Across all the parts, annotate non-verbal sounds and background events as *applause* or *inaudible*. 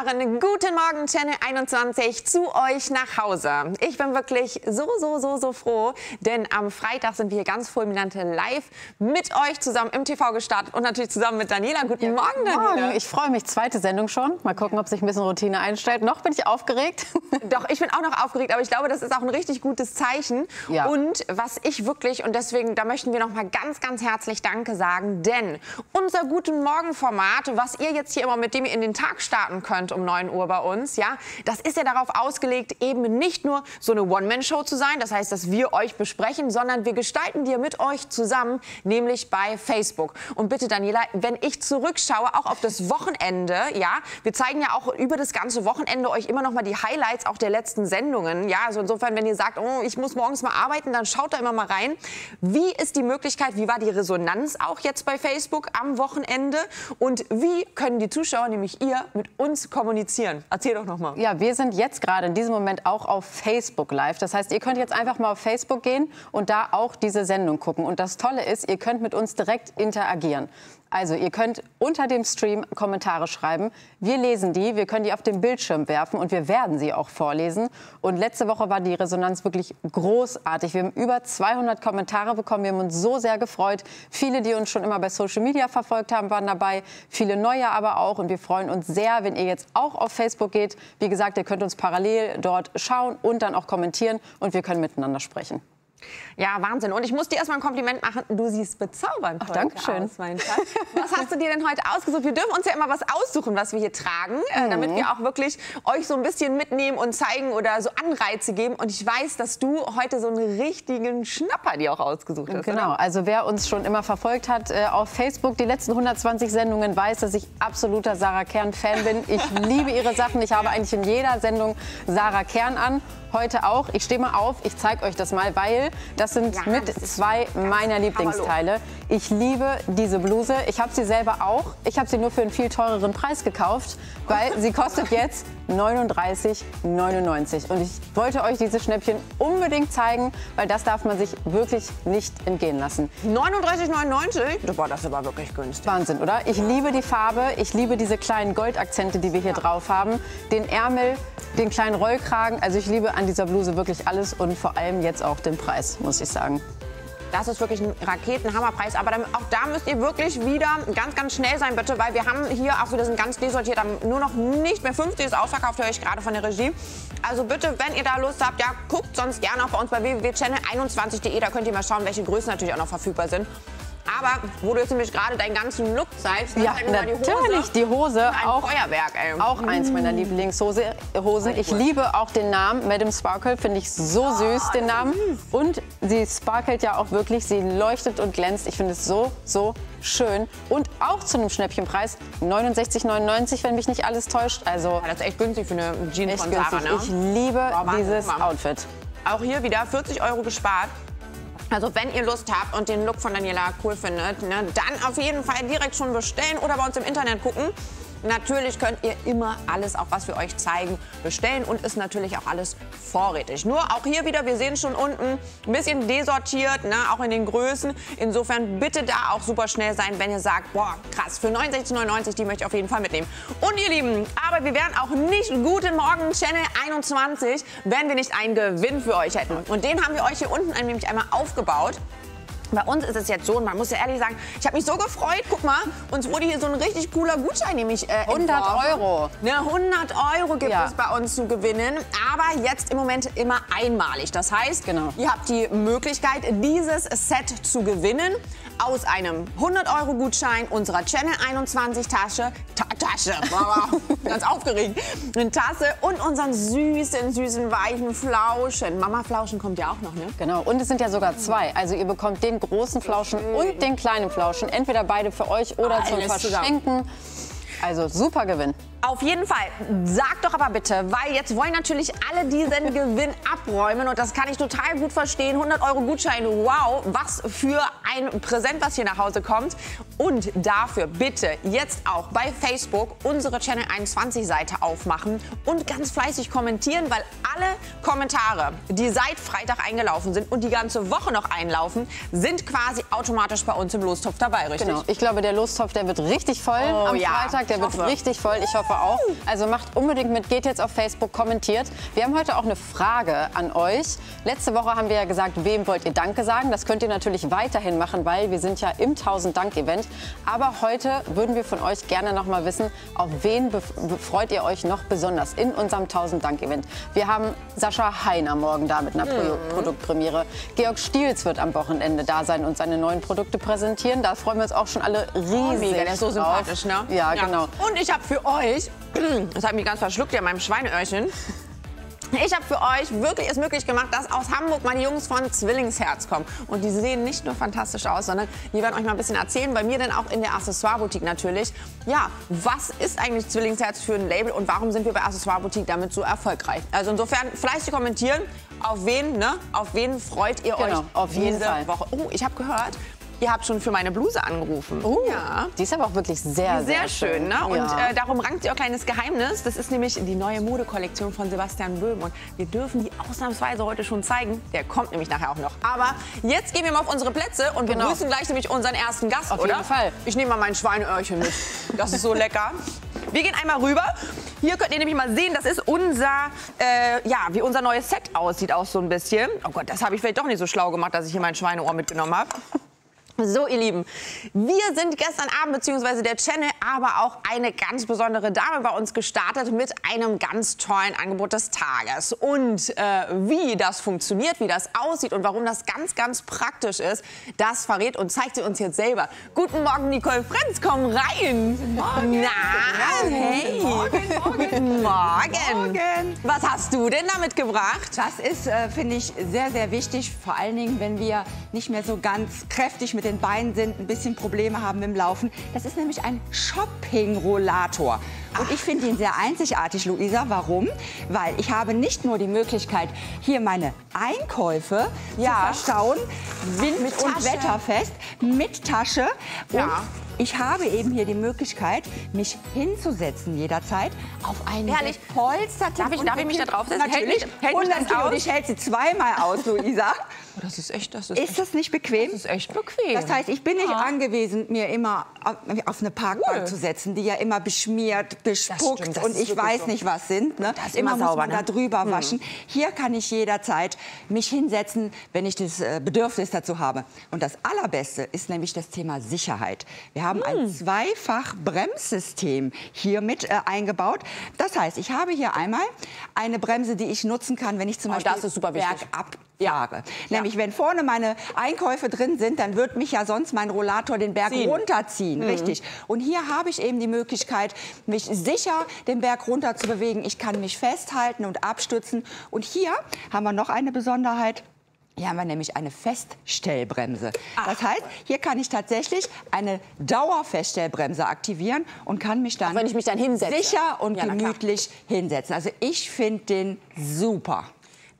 wunderbaren guten Morgen, Channel 21, zu euch nach Hause. Ich bin wirklich so, so, so, so froh, denn am Freitag sind wir hier ganz fulminante live mit euch zusammen im TV gestartet und natürlich zusammen mit Daniela. Guten ja, Morgen, Daniela. Morgen. Ich freue mich, zweite Sendung schon. Mal gucken, ob sich ein bisschen Routine einstellt. Noch bin ich aufgeregt. *laughs* Doch, ich bin auch noch aufgeregt, aber ich glaube, das ist auch ein richtig gutes Zeichen. Ja. Und was ich wirklich, und deswegen, da möchten wir noch mal ganz, ganz herzlich Danke sagen, denn unser Guten Morgen-Format, was ihr jetzt hier immer, mit dem ihr in den Tag starten könnt um 9 Uhr bei uns, ja, das ist ja darauf ausgelegt, eben nicht nur so eine One-Man-Show zu sein, das heißt, dass wir euch besprechen, sondern wir gestalten die mit euch zusammen, nämlich bei Facebook. Und bitte, Daniela, wenn ich zurückschaue, auch auf das Wochenende, ja, wir zeigen ja auch über das ganze Wochenende euch immer noch mal die Highlights auch der letzten Sendungen, ja, also insofern, wenn ihr sagt, oh, ich muss morgens mal arbeiten, dann schaut da immer mal rein. Wie ist die Möglichkeit, wie war die Resonanz auch jetzt bei Facebook am Wochenende und wie können die Zuschauer, nämlich ihr, mit uns kommunizieren? Erzähl doch noch mal. Ja, wir sind jetzt gerade in diesem Moment auch auf Facebook live. Das heißt, ihr könnt jetzt einfach mal auf Facebook gehen und da auch diese Sendung gucken. Und das Tolle ist, ihr könnt mit uns direkt interagieren. Also ihr könnt unter dem Stream Kommentare schreiben. Wir lesen die, wir können die auf den Bildschirm werfen und wir werden sie auch vorlesen. Und letzte Woche war die Resonanz wirklich großartig. Wir haben über 200 Kommentare bekommen. Wir haben uns so sehr gefreut. Viele, die uns schon immer bei Social Media verfolgt haben, waren dabei. Viele neue aber auch. Und wir freuen uns sehr, wenn ihr jetzt auch auf Facebook geht. Wie gesagt, ihr könnt uns parallel dort schauen und dann auch kommentieren und wir können miteinander sprechen. Ja, Wahnsinn. Und ich muss dir erstmal ein Kompliment machen. Du siehst bezaubernd Ach, danke schön. aus, mein Schatz. Was hast du dir denn heute ausgesucht? Wir dürfen uns ja immer was aussuchen, was wir hier tragen, äh, mhm. damit wir auch wirklich euch so ein bisschen mitnehmen und zeigen oder so Anreize geben. Und ich weiß, dass du heute so einen richtigen Schnapper dir auch ausgesucht hast. Genau. Oder? Also wer uns schon immer verfolgt hat äh, auf Facebook, die letzten 120 Sendungen, weiß, dass ich absoluter Sarah Kern-Fan bin. Ich liebe ihre Sachen. Ich habe eigentlich in jeder Sendung Sarah Kern an heute auch. Ich stehe mal auf, ich zeige euch das mal, weil das sind ja, mit das zwei meiner Lieblingsteile. Ich liebe diese Bluse. Ich habe sie selber auch. Ich habe sie nur für einen viel teureren Preis gekauft, weil *laughs* sie kostet jetzt 39,99. Und ich wollte euch diese Schnäppchen unbedingt zeigen, weil das darf man sich wirklich nicht entgehen lassen. 39,99? Boah, das aber wirklich günstig. Wahnsinn, oder? Ich liebe die Farbe. Ich liebe diese kleinen Goldakzente, die wir hier drauf haben. Den Ärmel, den kleinen Rollkragen. Also ich liebe an dieser Bluse wirklich alles und vor allem jetzt auch den Preis, muss ich sagen. Das ist wirklich ein Raketenhammerpreis. Aber auch da müsst ihr wirklich wieder ganz, ganz schnell sein, bitte. Weil wir haben hier auch wieder sind ganz desortiert. Haben nur noch nicht mehr 50 ist ausverkauft, höre ich gerade von der Regie. Also bitte, wenn ihr da Lust habt, ja, guckt sonst gerne auch bei uns bei www.channel21.de. Da könnt ihr mal schauen, welche Größen natürlich auch noch verfügbar sind. Aber wo du jetzt nämlich gerade deinen ganzen Look zeigst, ja, halt natürlich die Hose, ein auch Feuerwerk, ey. auch eins meiner Lieblingshosen. Ich liebe auch den Namen Madame Sparkle, finde ich so oh, süß den Namen. Und sie sparkelt ja auch wirklich, sie leuchtet und glänzt. Ich finde es so so schön und auch zu einem Schnäppchenpreis 69,99, wenn mich nicht alles täuscht. Also ja, das ist echt günstig für eine Jeans von Sarah, ne? Ich liebe oh, dieses Outfit. Auch hier wieder 40 Euro gespart. Also wenn ihr Lust habt und den Look von Daniela cool findet, ne, dann auf jeden Fall direkt schon bestellen oder bei uns im Internet gucken. Natürlich könnt ihr immer alles, auch was wir euch zeigen, bestellen und ist natürlich auch alles vorrätig. Nur auch hier wieder, wir sehen schon unten, ein bisschen desortiert, ne, auch in den Größen. Insofern bitte da auch super schnell sein, wenn ihr sagt, boah, krass, für 69,99, die möchte ich auf jeden Fall mitnehmen. Und ihr Lieben, aber wir wären auch nicht Guten Morgen Channel 21, wenn wir nicht einen Gewinn für euch hätten. Und den haben wir euch hier unten nämlich einmal aufgebaut. Bei uns ist es jetzt so, und man muss ja ehrlich sagen, ich habe mich so gefreut. Guck mal, uns wurde hier so ein richtig cooler Gutschein nämlich äh, 100 Euro. Ne, 100 Euro gibt ja. es bei uns zu gewinnen, aber jetzt im Moment immer einmalig. Das heißt, genau. ihr habt die Möglichkeit, dieses Set zu gewinnen aus einem 100-Euro-Gutschein unserer Channel 21 Tasche, Ta Tasche, *laughs* ganz aufgeregt, eine Tasse und unseren süßen, süßen, weichen Flauschen. Mama Flauschen kommt ja auch noch, ne? Genau, und es sind ja sogar zwei. Also ihr bekommt den großen Flauschen und den kleinen Flauschen. Entweder beide für euch oder Alles zum Verschenken. Zusammen. Also super Gewinn. Auf jeden Fall. Sag doch aber bitte, weil jetzt wollen natürlich alle diesen *laughs* Gewinn abräumen und das kann ich total gut verstehen. 100 Euro Gutschein, wow, was für ein Präsent, was hier nach Hause kommt. Und dafür bitte jetzt auch bei Facebook unsere Channel 21 Seite aufmachen und ganz fleißig kommentieren, weil alle Kommentare, die seit Freitag eingelaufen sind und die ganze Woche noch einlaufen, sind quasi automatisch bei uns im Lostopf dabei, richtig? Genau. Ich glaube, der Lostopf, der wird richtig voll oh, am ja. Freitag. Der wird richtig voll. Ich hoffe, hoffe auch. Also macht unbedingt mit, geht jetzt auf Facebook, kommentiert. Wir haben heute auch eine Frage an euch. Letzte Woche haben wir ja gesagt, wem wollt ihr Danke sagen? Das könnt ihr natürlich weiterhin machen, weil wir sind ja im 1000 Dank Event. Aber heute würden wir von euch gerne noch mal wissen, auf wen freut ihr euch noch besonders in unserem 1000 Dank Event. Wir haben Sascha Heiner morgen da mit einer mhm. Produktpremiere. Georg Stiels wird am Wochenende da sein und seine neuen Produkte präsentieren. Da freuen wir uns auch schon alle riesig. Oh, mega, der ist so sympathisch, ne? Ja, ja, genau. Und ich habe für euch, *clears throat* das hat mich ganz verschluckt ja meinem Schweineöhrchen, ich habe für euch wirklich es möglich gemacht, dass aus Hamburg meine Jungs von Zwillingsherz kommen. Und die sehen nicht nur fantastisch aus, sondern die werden euch mal ein bisschen erzählen, bei mir dann auch in der Accessoire-Boutique natürlich. Ja, was ist eigentlich Zwillingsherz für ein Label und warum sind wir bei Accessoire-Boutique damit so erfolgreich? Also insofern fleißig kommentieren. Auf wen, ne? Auf wen freut ihr genau, euch auf diese Fall. Woche? Oh, ich habe gehört, Ihr habt schon für meine Bluse angerufen. Oh, ja. Die ist aber auch wirklich sehr, sehr, sehr schön. Ne? Und äh, darum rankt ein kleines Geheimnis. Das ist nämlich die neue Modekollektion von Sebastian Böhm. Und wir dürfen die ausnahmsweise heute schon zeigen. Der kommt nämlich nachher auch noch. Aber jetzt gehen wir mal auf unsere Plätze und genau. begrüßen gleich nämlich unseren ersten Gast, auf oder? jeden Fall. Ich nehme mal mein Schweineöhrchen mit. *laughs* Das ist so lecker. Wir gehen einmal rüber. Hier könnt ihr nämlich mal sehen, das ist unser, äh, ja, wie unser neues Set aussieht auch so ein bisschen. Oh Gott, das habe ich vielleicht doch nicht so schlau gemacht, dass ich hier mein Schweineohr mitgenommen habe. So, ihr Lieben, wir sind gestern Abend, beziehungsweise der Channel, aber auch eine ganz besondere Dame bei uns gestartet mit einem ganz tollen Angebot des Tages. Und äh, wie das funktioniert, wie das aussieht und warum das ganz, ganz praktisch ist, das verrät und zeigt sie uns jetzt selber. Guten Morgen, Nicole Frenz, komm rein. Guten Morgen. Na, hey. Guten Morgen, Guten Morgen. Morgen. Was hast du denn damit gebracht? Das ist, äh, finde ich, sehr, sehr wichtig, vor allen Dingen, wenn wir nicht mehr so ganz kräftig mit den Beinen sind, ein bisschen Probleme haben mit dem Laufen. Das ist nämlich ein Shopping-Rollator. Und ich finde ihn sehr einzigartig, Luisa. Warum? Weil ich habe nicht nur die Möglichkeit, hier meine Einkäufe ja. zu verstauen, wind- mit und wetterfest, mit Tasche. Ja. Und ich habe eben hier die Möglichkeit, mich hinzusetzen jederzeit auf einen Herrlich. Polster. Darf ich, darf ich mich da drauf setzen? Natürlich. Hält, hält 100 Kilo. Und ich hält sie zweimal aus, Luisa. *laughs* Das ist echt, das ist, ist das nicht bequem? Das ist echt bequem. Das heißt, ich bin nicht ja. angewiesen, mir immer auf eine Parkbank cool. zu setzen, die ja immer beschmiert, bespuckt stimmt, und ich weiß so. nicht was sind. Ne? Das ist immer, immer sauber, muss man ne? da drüber hm. waschen. Hier kann ich jederzeit mich hinsetzen, wenn ich das äh, Bedürfnis dazu habe. Und das Allerbeste ist nämlich das Thema Sicherheit. Wir haben hm. ein Zweifach-Bremssystem hier mit äh, eingebaut. Das heißt, ich habe hier einmal eine Bremse, die ich nutzen kann, wenn ich zum oh, Beispiel bergab fahre. Nämlich, wenn vorne meine Einkäufe drin sind, dann wird mich ja sonst mein Rollator den Berg Ziehen. runterziehen. Mhm. Richtig. Und hier habe ich eben die Möglichkeit, mich sicher den Berg runter zu bewegen. Ich kann mich festhalten und abstützen. Und hier haben wir noch eine Besonderheit. Hier haben wir nämlich eine Feststellbremse. Ach. Das heißt, hier kann ich tatsächlich eine Dauerfeststellbremse aktivieren und kann mich dann, wenn ich mich dann hinsetze. sicher und ja, gemütlich hinsetzen. Also ich finde den super.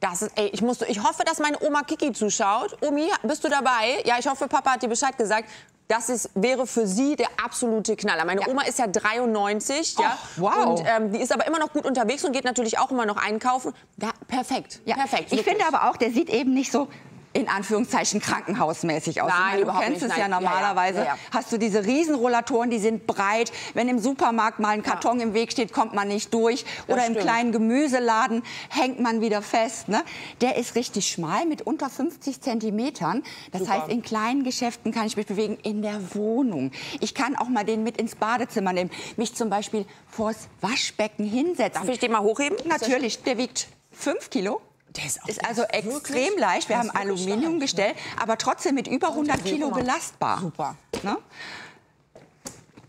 Das ist, ey, ich, musste, ich hoffe, dass meine Oma Kiki zuschaut. Omi, bist du dabei? Ja, ich hoffe, Papa hat dir Bescheid gesagt. Das ist, wäre für sie der absolute Knaller. Meine ja. Oma ist ja 93, ja, wow. und ähm, die ist aber immer noch gut unterwegs und geht natürlich auch immer noch einkaufen. Da, perfekt, ja. perfekt. Ich finde aber auch, der sieht eben nicht so in Anführungszeichen krankenhausmäßig aus. Nein, du kennst nicht, es ja normalerweise. Ja, ja. Hast du diese Riesenrollatoren, die sind breit. Wenn im Supermarkt mal ein Karton ja. im Weg steht, kommt man nicht durch. Das Oder stimmt. im kleinen Gemüseladen hängt man wieder fest. Ne? Der ist richtig schmal mit unter 50 Zentimetern. Das Super. heißt, in kleinen Geschäften kann ich mich bewegen, in der Wohnung. Ich kann auch mal den mit ins Badezimmer nehmen. Mich zum Beispiel vors Waschbecken hinsetzen. Darf ich den mal hochheben? Natürlich, der wiegt 5 Kilo. Der ist, ist also extrem leicht. Wir haben Aluminium stark, gestellt, aber trotzdem mit über 100 Kilo belastbar. Super. Ne?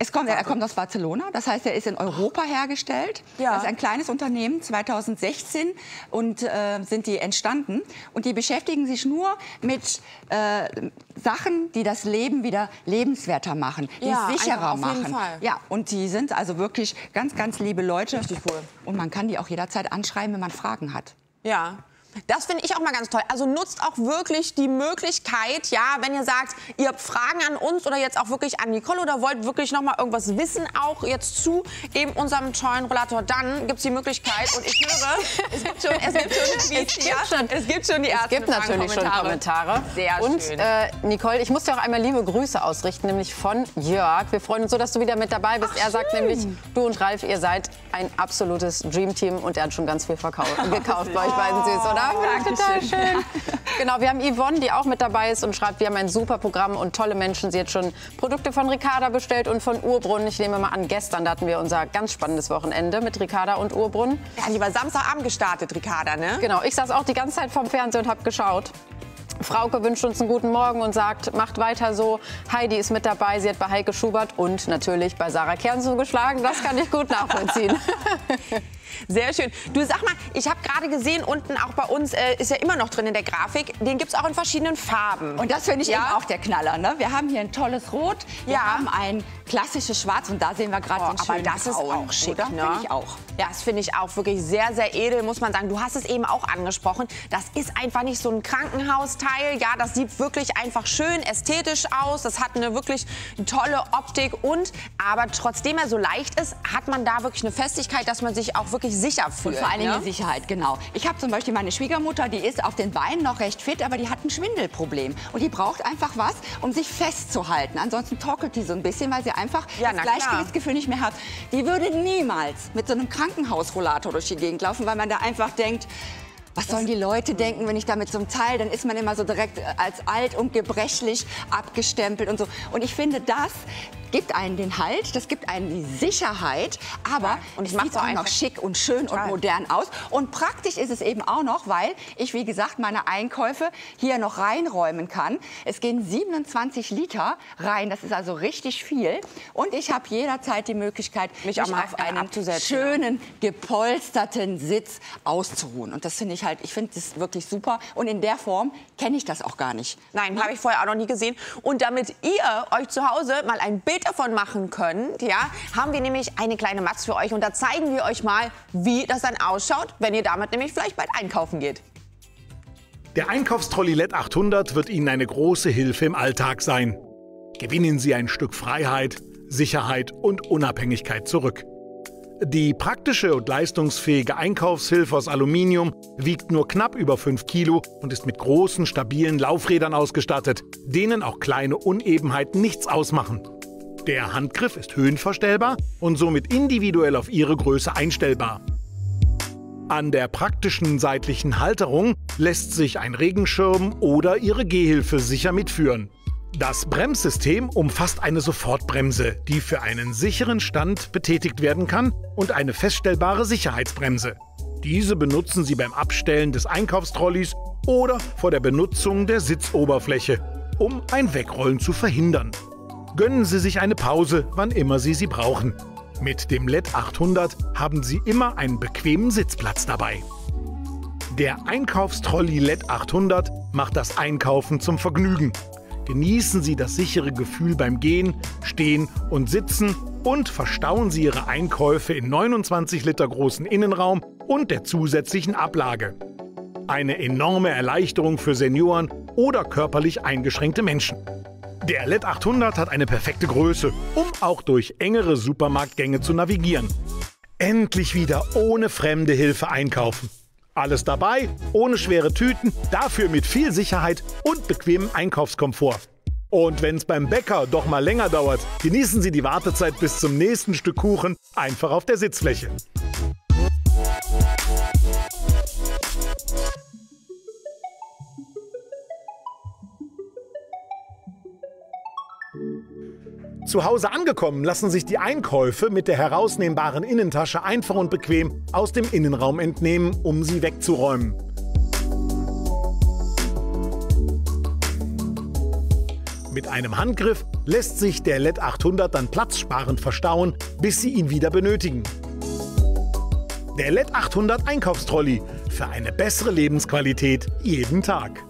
Es kommt, er kommt aus Barcelona, das heißt, er ist in Europa hergestellt. Ja. Das ist ein kleines Unternehmen, 2016 und äh, sind die entstanden. Und die beschäftigen sich nur mit äh, Sachen, die das Leben wieder lebenswerter machen, die ja, es sicherer machen. Ja, und die sind also wirklich ganz, ganz liebe Leute. Richtig cool. Und man kann die auch jederzeit anschreiben, wenn man Fragen hat. Ja. Das finde ich auch mal ganz toll. Also nutzt auch wirklich die Möglichkeit, ja, wenn ihr sagt, ihr habt Fragen an uns oder jetzt auch wirklich an Nicole oder wollt wirklich noch mal irgendwas wissen, auch jetzt zu eben unserem tollen Rollator, dann gibt es die Möglichkeit und ich höre, *laughs* es gibt schon, es gibt schon Tweets, es, gibt schon, es gibt schon die ersten Es gibt natürlich schon Kommentare. Sehr und, schön. Äh, Nicole, ich muss dir auch einmal liebe Grüße ausrichten, nämlich von Jörg. Wir freuen uns so, dass du wieder mit dabei bist. Ach, er sagt schön. nämlich, du und Ralf, ihr seid ein absolutes Dreamteam und er hat schon ganz viel verkauft, *laughs* gekauft bei euch beiden süß, oder? Ja, total schön. Genau, wir haben Yvonne, die auch mit dabei ist und schreibt, wir haben ein super Programm und tolle Menschen. Sie hat schon Produkte von Ricarda bestellt und von Urbrunn. Ich nehme mal an, gestern, hatten wir unser ganz spannendes Wochenende mit Ricarda und Urbrunn. Ja, die war Samstagabend gestartet, Ricarda, ne? Genau, ich saß auch die ganze Zeit vorm Fernseher und habe geschaut. Frauke wünscht uns einen guten Morgen und sagt, macht weiter so. Heidi ist mit dabei, sie hat bei Heike Schubert und natürlich bei Sarah Kern zugeschlagen. Das kann ich gut *laughs* nachvollziehen. *laughs* Sehr schön. Du sag mal, ich habe gerade gesehen, unten auch bei uns äh, ist ja immer noch drin in der Grafik, den gibt es auch in verschiedenen Farben. Und das finde ich ja. eben auch der Knaller. Ne? Wir haben hier ein tolles Rot, wir ja. haben ein klassisches Schwarz und da sehen wir gerade oh, den schönen Aber das ist auch schick, ne? Finde ich auch. Ja, das finde ich auch wirklich sehr, sehr edel, muss man sagen. Du hast es eben auch angesprochen. Das ist einfach nicht so ein Krankenhausteil. Ja, das sieht wirklich einfach schön ästhetisch aus. Das hat eine wirklich tolle Optik und, aber trotzdem er so leicht ist, hat man da wirklich eine Festigkeit, dass man sich auch wirklich sicher fühlt. Und vor allen Dingen ne? Sicherheit, genau. Ich habe zum Beispiel meine Schwiegermutter, die ist auf den Beinen noch recht fit, aber die hat ein Schwindelproblem. Und die braucht einfach was, um sich festzuhalten. Ansonsten torkelt die so ein bisschen, weil sie einfach ja, das Gleichgewichtsgefühl nicht mehr hat. Die würde niemals mit so einem Krankenhausrollator durch die Gegend laufen, weil man da einfach denkt, was sollen die Leute denken, wenn ich da mit so einem Teil, dann ist man immer so direkt als alt und gebrechlich abgestempelt und so. Und ich finde, das gibt einen den Halt, das gibt einen die Sicherheit, aber ja, und es sieht auch noch schick und schön Total. und modern aus. Und praktisch ist es eben auch noch, weil ich, wie gesagt, meine Einkäufe hier noch reinräumen kann. Es gehen 27 Liter rein, das ist also richtig viel. Und ich habe jederzeit die Möglichkeit, mich, mich auf einen schönen, gepolsterten Sitz auszuruhen. Und das finde ich halt, ich finde das wirklich super. Und in der Form kenne ich das auch gar nicht. Nein, habe ich vorher auch noch nie gesehen. Und damit ihr euch zu Hause mal ein Bild Bild davon machen könnt, ja, haben wir nämlich eine kleine Matz für euch und da zeigen wir euch mal, wie das dann ausschaut, wenn ihr damit nämlich vielleicht bald einkaufen geht. Der Einkaufstrolley LED 800 wird Ihnen eine große Hilfe im Alltag sein. Gewinnen Sie ein Stück Freiheit, Sicherheit und Unabhängigkeit zurück. Die praktische und leistungsfähige Einkaufshilfe aus Aluminium wiegt nur knapp über 5 Kilo und ist mit großen, stabilen Laufrädern ausgestattet, denen auch kleine Unebenheiten nichts ausmachen. Der Handgriff ist höhenverstellbar und somit individuell auf Ihre Größe einstellbar. An der praktischen seitlichen Halterung lässt sich ein Regenschirm oder Ihre Gehhilfe sicher mitführen. Das Bremssystem umfasst eine Sofortbremse, die für einen sicheren Stand betätigt werden kann und eine feststellbare Sicherheitsbremse. Diese benutzen Sie beim Abstellen des Einkaufstrolleys oder vor der Benutzung der Sitzoberfläche, um ein Wegrollen zu verhindern gönnen Sie sich eine Pause, wann immer Sie sie brauchen. Mit dem LED 800 haben Sie immer einen bequemen Sitzplatz dabei. Der Einkaufstrolley LED 800 macht das Einkaufen zum Vergnügen. Genießen Sie das sichere Gefühl beim Gehen, Stehen und Sitzen und verstauen Sie Ihre Einkäufe in 29 Liter großen Innenraum und der zusätzlichen Ablage. Eine enorme Erleichterung für Senioren oder körperlich eingeschränkte Menschen. Der LED 800 hat eine perfekte Größe, um auch durch engere Supermarktgänge zu navigieren. Endlich wieder ohne fremde Hilfe einkaufen. Alles dabei, ohne schwere Tüten, dafür mit viel Sicherheit und bequemem Einkaufskomfort. Und wenn es beim Bäcker doch mal länger dauert, genießen Sie die Wartezeit bis zum nächsten Stück Kuchen einfach auf der Sitzfläche. Zu Hause angekommen lassen sich die Einkäufe mit der herausnehmbaren Innentasche einfach und bequem aus dem Innenraum entnehmen, um sie wegzuräumen. Mit einem Handgriff lässt sich der LED 800 dann platzsparend verstauen, bis Sie ihn wieder benötigen. Der LED 800 Einkaufstrolley für eine bessere Lebensqualität jeden Tag.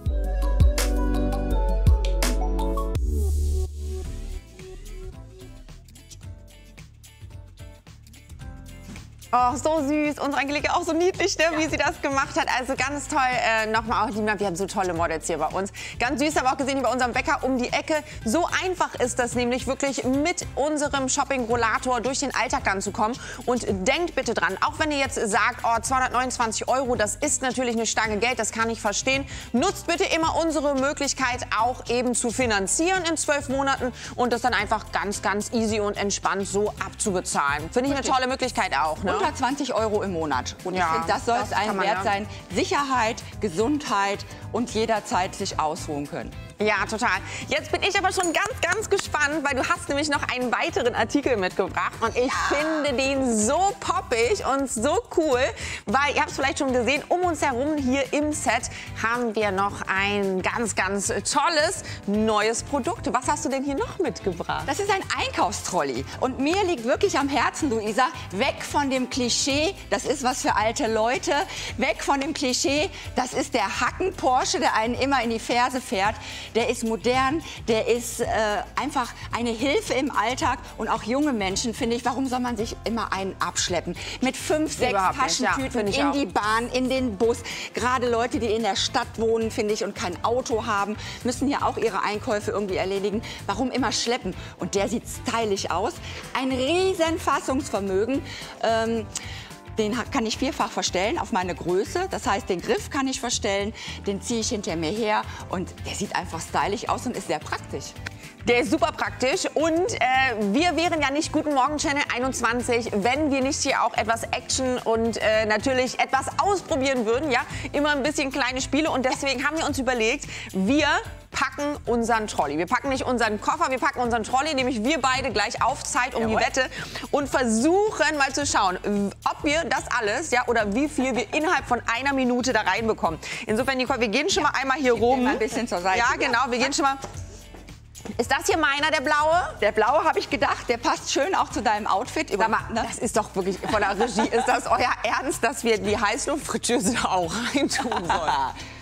Oh, so süß. Unsere Angelika auch so niedlich, ne, ja. wie sie das gemacht hat. Also ganz toll. Äh, Nochmal auch, Lina, wir haben so tolle Models hier bei uns. Ganz süß, aber auch gesehen bei unserem Bäcker um die Ecke. So einfach ist das nämlich wirklich mit unserem Shopping-Rollator durch den Alltag dann zu kommen. Und denkt bitte dran, auch wenn ihr jetzt sagt, oh, 229 Euro, das ist natürlich eine Stange Geld, das kann ich verstehen. Nutzt bitte immer unsere Möglichkeit, auch eben zu finanzieren in zwölf Monaten und das dann einfach ganz, ganz easy und entspannt so abzubezahlen. Finde ich eine tolle Möglichkeit auch. Ne? Unter 20 Euro im Monat. Und ja, ich finde, das soll es einem wert ja. sein. Sicherheit, Gesundheit und jederzeit sich ausruhen können. Ja, total. Jetzt bin ich aber schon ganz, ganz gespannt, weil du hast nämlich noch einen weiteren Artikel mitgebracht und ich ja. finde den so poppig und so cool, weil ihr habt es vielleicht schon gesehen, um uns herum hier im Set haben wir noch ein ganz, ganz tolles neues Produkt. Was hast du denn hier noch mitgebracht? Das ist ein Einkaufstrolli und mir liegt wirklich am Herzen, Luisa, weg von dem Klischee, das ist was für alte Leute, weg von dem Klischee, das ist der Hacken-Porsche, der einen immer in die Ferse fährt der ist modern, der ist äh, einfach eine Hilfe im Alltag. Und auch junge Menschen, finde ich, warum soll man sich immer einen abschleppen? Mit fünf, sechs Überhaupt Taschentüten ja, in die Bahn, in den Bus. Gerade Leute, die in der Stadt wohnen, finde ich, und kein Auto haben, müssen ja auch ihre Einkäufe irgendwie erledigen. Warum immer schleppen? Und der sieht stylisch aus. Ein riesen Fassungsvermögen. Ähm, den kann ich vierfach verstellen auf meine Größe. Das heißt, den Griff kann ich verstellen, den ziehe ich hinter mir her und der sieht einfach stylisch aus und ist sehr praktisch. Der ist super praktisch und äh, wir wären ja nicht Guten Morgen Channel 21, wenn wir nicht hier auch etwas Action und äh, natürlich etwas ausprobieren würden, ja, immer ein bisschen kleine Spiele und deswegen haben wir uns überlegt, wir packen unseren Trolley. Wir packen nicht unseren Koffer, wir packen unseren Trolley, nämlich wir beide gleich auf Zeit um Jawohl. die Wette und versuchen mal zu schauen, ob wir das alles, ja, oder wie viel wir innerhalb von einer Minute da reinbekommen. Insofern, Nicole, wir gehen schon mal einmal hier ich rum. Mal ein bisschen zur Seite. Ja, genau, wir gehen schon mal ist das hier meiner, der blaue? Der blaue habe ich gedacht, der passt schön auch zu deinem Outfit. Sag mal, ne? das ist doch wirklich von der Regie. ist das euer Ernst, dass wir die Heißluftfritteuse auch reintun sollen? *laughs*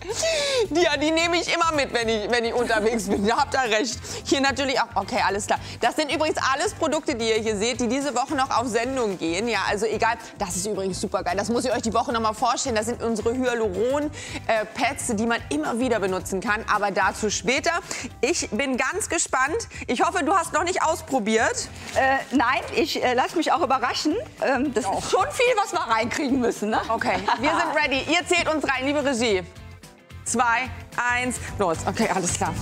*laughs* Ja, die nehme ich immer mit, wenn ich, wenn ich unterwegs bin. Da habt ihr recht. Hier natürlich auch. Okay, alles klar. Das sind übrigens alles Produkte, die ihr hier seht, die diese Woche noch auf Sendung gehen. Ja, also egal. Das ist übrigens super geil. Das muss ich euch die Woche noch mal vorstellen. Das sind unsere Hyaluron-Pads, die man immer wieder benutzen kann. Aber dazu später. Ich bin ganz gespannt. Ich hoffe, du hast noch nicht ausprobiert. Äh, nein, ich äh, lasse mich auch überraschen. Ähm, das auch. ist schon viel, was wir reinkriegen müssen. Ne? Okay, wir sind ready. Ihr zählt uns rein, liebe Regie zwei, eins, los. Okay, alles klar.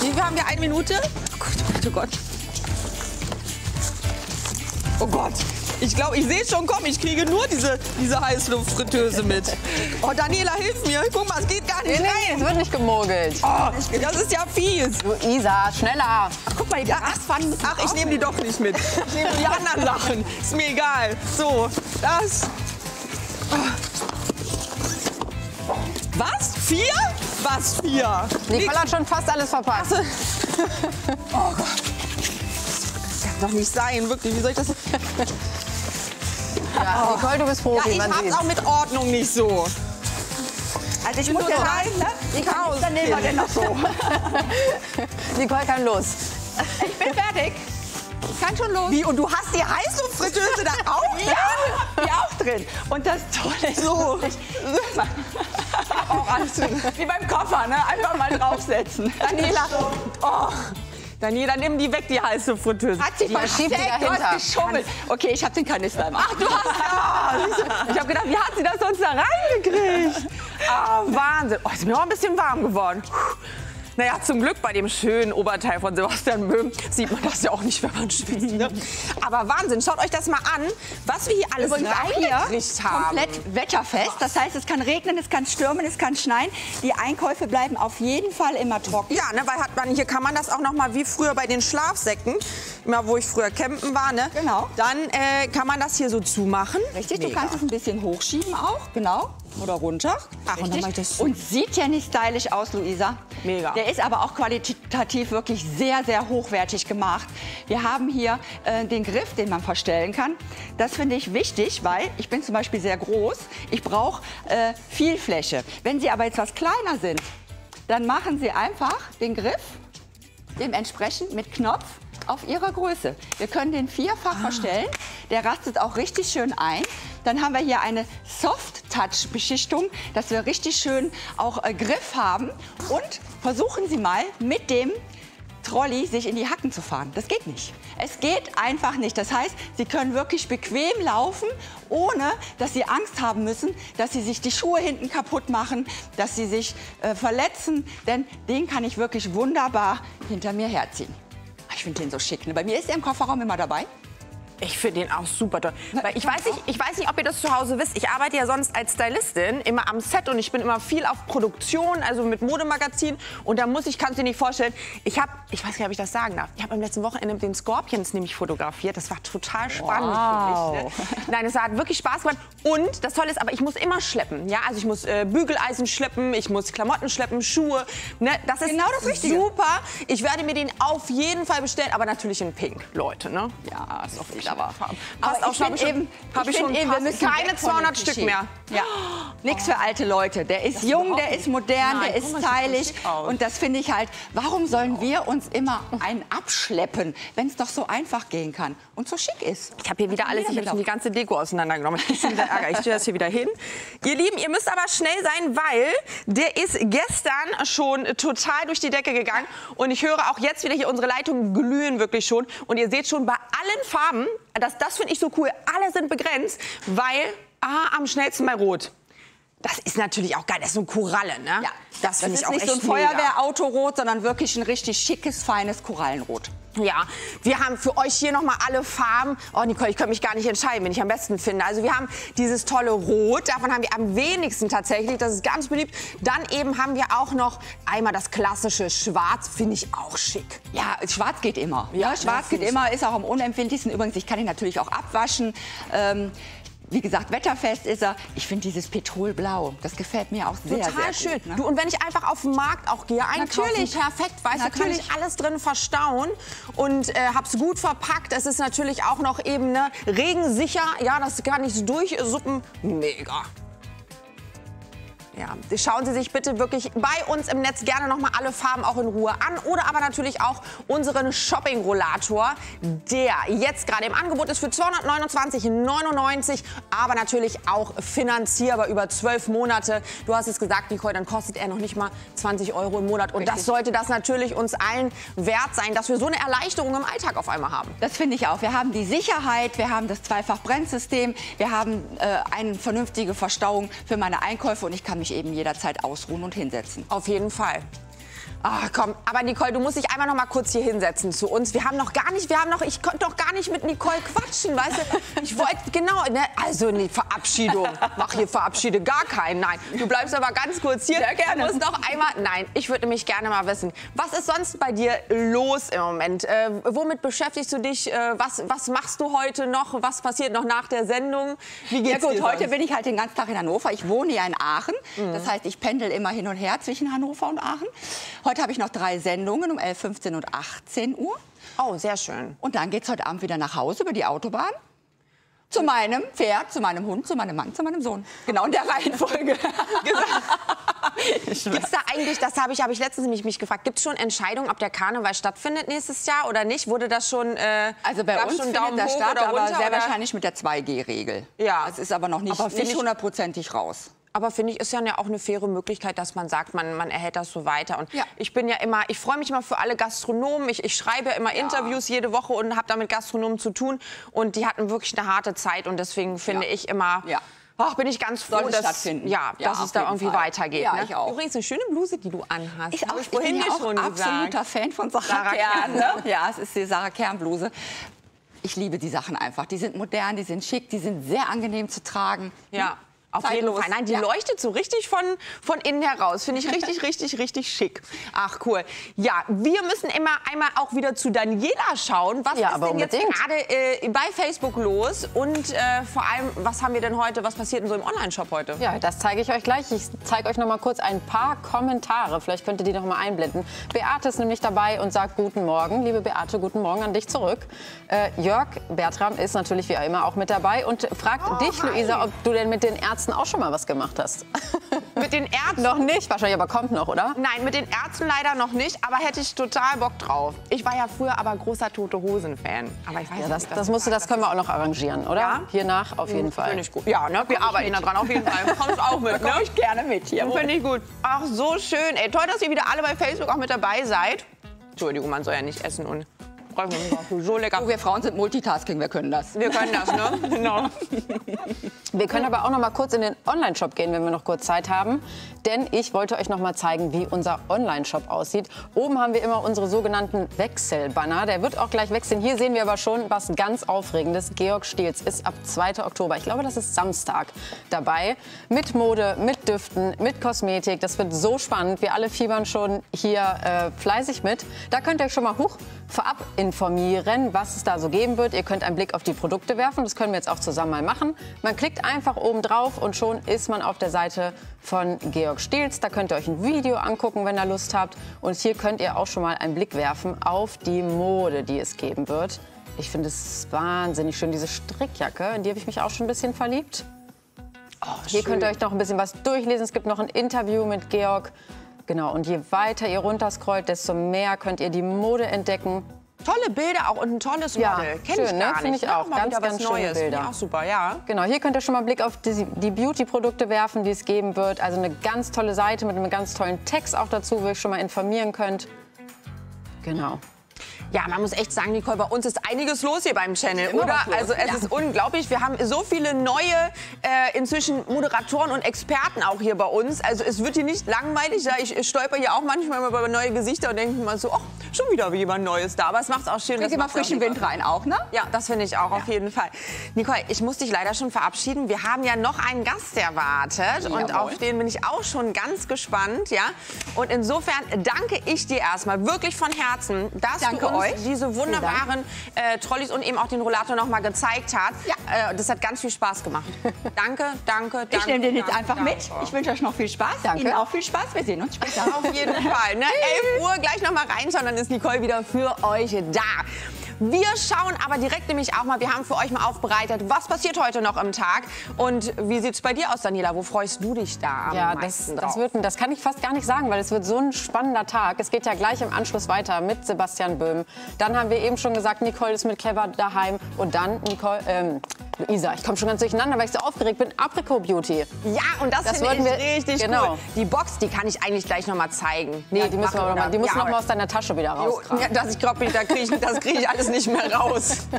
Wie viel haben wir? Eine Minute? Oh Gott, oh Gott, oh Gott. Oh Gott. Ich glaube, ich sehe schon, komm, ich kriege nur diese, diese Heißluftfritteuse mit. Oh, Daniela, hilf mir. Guck mal, es geht gar nicht nee, rein. Nee, es wird nicht gemogelt. Oh, das ist ja fies. Luisa, schneller. Ach, guck mal, die ach, ach, ich nehme die doch nicht mit. *laughs* Ich nehme die anderen Sachen. Ist mir egal. So, das. Oh. Was? Vier? Was vier? Nicole hat schon fast alles verpasst. *laughs* Oh Gott. Das kann doch nicht sein, wirklich. Wie soll ich das... Ja, oh. Nicole, du bist Profi, ja, ich hab's auch mit Ordnung nicht so. Also ich, muss ja rein, ne? Ich kann dann nehmen wir den noch so. *laughs* Nicole kann los. Ich bin fertig. Kann schon los. Wie? Und du hast die Heißluftfritteuse da *laughs* auch drin? Ja, die auch drin. Und das Tolle ist, so. *laughs* auch alles wie beim Koffer, ne? Einfach mal draufsetzen. *laughs* Daniela, oh. Daniela, nimm die weg, die heiße Fritteuse. Hat sich versteckt, du hast geschummelt. Okay, ich habe den Kanister im Ach, du hast... Ja. Ich habe gedacht, wie hat sie das sonst da reingekriegt? Ah, Wahnsinn. Oh, ist mir auch ein bisschen warm geworden. Naja, zum Glück bei dem schönen Oberteil von Sebastian Böhm sieht man das ja auch nicht, wenn man schwitzt. Ne? Aber Wahnsinn, schaut euch das mal an, was wir hier alles Übrigens reingekriegt haben. Komplett wetterfest. Das heißt, es kann regnen, es kann stürmen, es kann schneien. Die Einkäufe bleiben auf jeden Fall immer trocken. Ja, ne, weil hat man, hier kann man das auch noch mal wie früher bei den Schlafsäcken, immer wo ich früher campen war, ne? Genau. Dann äh, kann man das hier so zumachen. Richtig, Mega. du kannst es ein bisschen hochschieben auch, genau oder runter. Ach, und, und sieht ja nicht stylisch aus, Luisa. Mega. Der ist aber auch qualitativ wirklich sehr, sehr hochwertig gemacht. Wir haben hier äh, den Griff, den man verstellen kann. Das finde ich wichtig, weil ich bin zum Beispiel sehr groß. Ich brauche äh, viel Fläche. Wenn Sie aber etwas kleiner sind, dann machen Sie einfach den Griff dementsprechend mit Knopf auf ihrer Größe. Wir können den vierfach ah. verstellen. Der rastet auch richtig schön ein. Dann haben wir hier eine Soft-Touch-Beschichtung, dass wir richtig schön auch äh, Griff haben. Und versuchen Sie mal mit dem Trolley sich in die Hacken zu fahren. Das geht nicht. Es geht einfach nicht. Das heißt, Sie können wirklich bequem laufen, ohne dass Sie Angst haben müssen, dass Sie sich die Schuhe hinten kaputt machen, dass Sie sich äh, verletzen. Denn den kann ich wirklich wunderbar hinter mir herziehen. Ich finde den so schick. Ne? Bei mir ist er im Kofferraum immer dabei. Ich finde den auch super toll. Weil ich, weiß nicht, ich weiß nicht, ob ihr das zu Hause wisst. Ich arbeite ja sonst als Stylistin immer am Set und ich bin immer viel auf Produktion, also mit Modemagazin. Und da muss ich, kannst du dir nicht vorstellen, ich habe, ich weiß nicht, ob ich das sagen darf, ich habe am letzten Wochenende den Scorpions nämlich fotografiert. Das war total spannend wow. für mich. Ne? *laughs* Nein, es hat wirklich Spaß gemacht. Und das Tolle ist aber, ich muss immer schleppen. Ja, also ich muss äh, Bügeleisen schleppen, ich muss Klamotten schleppen, Schuhe. Ne? Das ist genau das Richtige. super. Ich werde mir den auf jeden Fall bestellen, aber natürlich in Pink, Leute. Ne? Ja, ist doch richtig aber. Aber ich finde eben, hab ich schon eben wir müssen keine 200 Stück mehr. Ja. *gasps* Nichts für alte Leute. Der ist das jung, der ist modern, Nein, der ist stylisch. Und das finde ich halt, warum sollen wir uns immer einen abschleppen, wenn es doch so einfach gehen kann und so schick ist? Ich habe hier wieder alles, ich habe die ganze Deko auseinandergenommen. Ich bin wieder Ärger. Ich stelle das hier wieder hin. Ihr Lieben, ihr müsst aber schnell sein, weil der ist gestern schon total durch die Decke gegangen. Und ich höre auch jetzt wieder hier unsere Leitungen glühen wirklich schon. Und ihr seht schon bei allen Farben, das, das finde ich so cool. Alle sind begrenzt, weil A, am schnellsten bei Rot. Das ist natürlich auch geil. Das ist so ein Koralle, ne? Ja. Das, das ist nicht so ein Feuerwehrautorot, sondern wirklich ein richtig schickes, feines Korallenrot. Ja, wir haben für euch hier nochmal alle Farben. Oh, Nicole, ich könnte mich gar nicht entscheiden, wenn ich am besten finde. Also wir haben dieses tolle Rot, davon haben wir am wenigsten tatsächlich. Das ist ganz beliebt. Dann eben haben wir auch noch einmal das klassische Schwarz, finde ich auch schick. Ja, Schwarz geht immer. Ja, Schwarz geht immer, ist auch am unempfindlichsten. Übrigens, ich kann ihn natürlich auch abwaschen. Ähm, wie gesagt, wetterfest ist er. Ich finde dieses Petrolblau, das gefällt mir auch sehr, Total sehr schön. Ne? Du, und wenn ich einfach auf den Markt auch gehe, natürlich. perfekt, weißt natürlich. du, kann ich alles drin verstauen und äh, hab's gut verpackt. Es ist natürlich auch noch eben ne, regensicher. Ja, das kann ich so durchsuppen. Mega. Ja, schauen Sie sich bitte wirklich bei uns im Netz gerne noch mal alle Farben auch in Ruhe an oder aber natürlich auch unseren Shopping-Rollator, der jetzt gerade im Angebot ist für 229,99, aber natürlich auch finanzierbar über zwölf Monate. Du hast es gesagt, Nicole, dann kostet er noch nicht mal 20 Euro im Monat und Richtig. das sollte das natürlich uns allen wert sein, dass wir so eine Erleichterung im Alltag auf einmal haben. Das finde ich auch. Wir haben die Sicherheit, wir haben das Zweifach-Brennsystem, wir haben äh, eine vernünftige Verstauung für meine Einkäufe und ich kann mich mich eben jederzeit ausruhen und hinsetzen. Auf jeden Fall. Ach komm, aber Nicole, du musst dich einmal noch mal kurz hier hinsetzen zu uns. Wir haben noch gar nicht, wir haben noch, ich konnte doch gar nicht mit Nicole quatschen, weißt du? Ich wollte, genau, ne, also eine Verabschiedung. Mach hier verabschiede gar keinen, nein. Du bleibst aber ganz kurz hier. Sehr gerne. Du musst doch einmal, nein, ich würde nämlich gerne mal wissen, was ist sonst bei dir los im Moment? Äh, womit beschäftigst du dich? Äh, was, was machst du heute noch? Was passiert noch nach der Sendung? Wie geht's ja gut, dir heute sonst? bin ich halt den ganzen Tag in Hannover. Ich wohne ja in Aachen. Mhm. Das heißt, ich pendel immer hin und her zwischen Hannover und Aachen. Heute Heute habe ich noch drei Sendungen um 11, 15 und 18 Uhr. Oh, sehr schön. Und dann geht es heute Abend wieder nach Hause über die Autobahn. Zu meinem Pferd, zu meinem Hund, zu meinem Mann, zu meinem Sohn. Genau in der *laughs* Reihenfolge. *laughs* gibt es da eigentlich, das habe ich, hab ich letztens mich, mich gefragt, gibt es schon Entscheidungen, ob der Karneval stattfindet nächstes Jahr oder nicht? Wurde das schon äh, Also bei uns schon findet das statt, aber sehr oder? wahrscheinlich mit der 2G-Regel. Ja. Es ist aber noch nicht, nicht hundertprozentig raus. Aber finde ich, ist ja auch eine faire Möglichkeit, dass man sagt, man, man erhält das so weiter. Und ja. ich bin ja immer, ich freue mich immer für alle Gastronomen. Ich, ich schreibe ja immer ja. Interviews jede Woche und habe da mit Gastronomen zu tun. Und die hatten wirklich eine harte Zeit. Und deswegen finde ja. ich immer. Ach, bin ich ganz froh, Sollte dass, ja, dass es da irgendwie Fall. weitergeht. Ja, ne? ich auch. Übrigens eine schöne Bluse, die du anhast. Ich auch. Ich bin ja auch absoluter gesagt. Fan von Sarah, Sarah Kern. Ne? Ja, es ist die Sarah Kern Bluse. Ich liebe die Sachen einfach. Die sind modern, die sind schick, die sind sehr angenehm zu tragen. Ja. Auf jeden Fall. Nein, die ja. leuchtet so richtig von, von innen heraus. Finde ich richtig, *laughs* richtig, richtig schick. Ach, cool. Ja, wir müssen immer einmal auch wieder zu Daniela schauen. Was ja, ist denn unbedingt. jetzt gerade äh, bei Facebook los? Und äh, vor allem, was haben wir denn heute, was passiert denn so im Online-Shop heute? Ja, das zeige ich euch gleich. Ich zeige euch noch mal kurz ein paar Kommentare. Vielleicht könnt ihr die noch mal einblenden. Beate ist nämlich dabei und sagt Guten Morgen. Liebe Beate, guten Morgen an dich zurück. Äh, Jörg Bertram ist natürlich wie immer auch mit dabei und fragt oh, dich, hi. Luisa, ob du denn mit den Ärzten Ärzten auch schon mal was gemacht hast. *laughs* Mit den Ärzten? noch nicht, wahrscheinlich, aber kommt noch, oder? Nein, mit den Ärzten leider noch nicht, aber hätte ich total Bock drauf. Ich war ja früher aber großer Tote Hosen-Fan. Aber ich weiß ja, das, nicht, das, musst du, das können wir auch noch arrangieren, oder? Ja? Hier nach auf jeden hm, Fall. Finde ich gut. Ja, ne? wir arbeiten da dran auf jeden Fall. *laughs* Kommst auch mit, ne? ich gerne mit hier. Finde ich gut. Ach, so schön. Ey, toll, dass ihr wieder alle bei Facebook auch mit dabei seid. Entschuldigung, man soll ja nicht essen und so lecker. Oh, wir Frauen sind Multitasking, wir können das. Wir können das, ne? *laughs* genau. Wir können aber auch noch mal kurz in den Online-Shop gehen, wenn wir noch kurz Zeit haben. Denn ich wollte euch noch mal zeigen, wie unser Online-Shop aussieht. Oben haben wir immer unsere sogenannten Wechselbanner. Der wird auch gleich wechseln. Hier sehen wir aber schon was ganz Aufregendes. Georg Stiels ist ab 2. Oktober, ich glaube, das ist Samstag, dabei. Mit Mode, mit Düften, mit Kosmetik. Das wird so spannend. Wir alle fiebern schon hier äh, fleißig mit. Da könnt ihr euch schon mal hoch vorab informieren, was es da so geben wird. Ihr könnt einen Blick auf die Produkte werfen. Das können wir jetzt auch zusammen mal machen. Man klickt einfach oben drauf und schon ist man auf der Seite von Georg Stiels. Da könnt ihr euch ein Video angucken, wenn ihr Lust habt. Und hier könnt ihr auch schon mal einen Blick werfen auf die Mode, die es geben wird. Ich finde es wahnsinnig schön, diese Strickjacke. In die habe ich mich auch schon ein bisschen verliebt. Oh, hier könnt ihr euch noch ein bisschen was durchlesen. Es gibt noch ein Interview mit Georg. Genau, und je weiter ihr runterscrollt, desto mehr könnt ihr die Mode entdecken. Tolle Bilder auch und ein tolles ja, Model. Kenn schön, ich ne? Finde ich auch. Ganz, ganz schöne Neues. Bilder. Auch super, ja. Genau, hier könnt ihr schon mal einen Blick auf die, die Beauty-Produkte werfen, die es geben wird. Also eine ganz tolle Seite mit einem ganz tollen Text auch dazu, wo ihr euch schon mal informieren könnt. Genau. Ja, man muss echt sagen, Nicole, bei uns ist einiges los hier beim Channel, oder? Also es ja. ist unglaublich. Wir haben so viele neue äh, inzwischen Moderatoren und Experten auch hier bei uns. Also es wird hier nicht langweilig. Ja, ich stolper hier auch manchmal über neue Gesichter und denke mal so, ach, schon wieder jemand Neues da. Aber es macht es auch schön. Bringt immer frischen Wind rein auch, ne? Ja, das finde ich auch ja. auf jeden Fall. Nicole, ich muss dich leider schon verabschieden. Wir haben ja noch einen Gast erwartet Jawohl. und auf den bin ich auch schon ganz gespannt, ja. Und insofern danke ich dir erstmal wirklich von Herzen, dass danke du uns euch. diese wunderbaren äh, Trolleys und eben auch den Rollator noch mal gezeigt hat. Ja. Äh, das hat ganz viel Spaß gemacht. danke, *laughs* danke, danke. Ich nehme den jetzt einfach danke. mit. Ich wünsche euch noch viel Spaß. Danke. Ihnen auch viel Spaß. Wir sehen uns später. Auf jeden *laughs* Fall. Ne? 11 Uhr gleich noch mal reinschauen, dann ist Nicole wieder für euch da. Wir schauen aber direkt nämlich auch mal, wir haben für euch mal aufbereitet, was passiert heute noch im Tag und wie sieht es bei dir aus, Daniela? Wo freust du dich da am ja, meisten das, das, wird, das kann ich fast gar nicht sagen, weil es wird so ein spannender Tag. Es geht ja gleich im Anschluss weiter mit Sebastian Böhm. Dann haben wir eben schon gesagt, Nicole ist mit Clever daheim und dann Nicole, ähm, Luisa, ich komme schon ganz durcheinander, weil ich so aufgeregt bin. Apricot Beauty. Ja, und das, das finde ich wir, richtig genau. cool. Die Box, die kann ich eigentlich gleich noch mal zeigen. Nee, ja, die, müssen wir noch mal, die muss ja, noch mal aus deiner Tasche wieder raus. Ja, das, ich glaube, da kriege ich, das krieg ich alles nicht mehr raus. *laughs*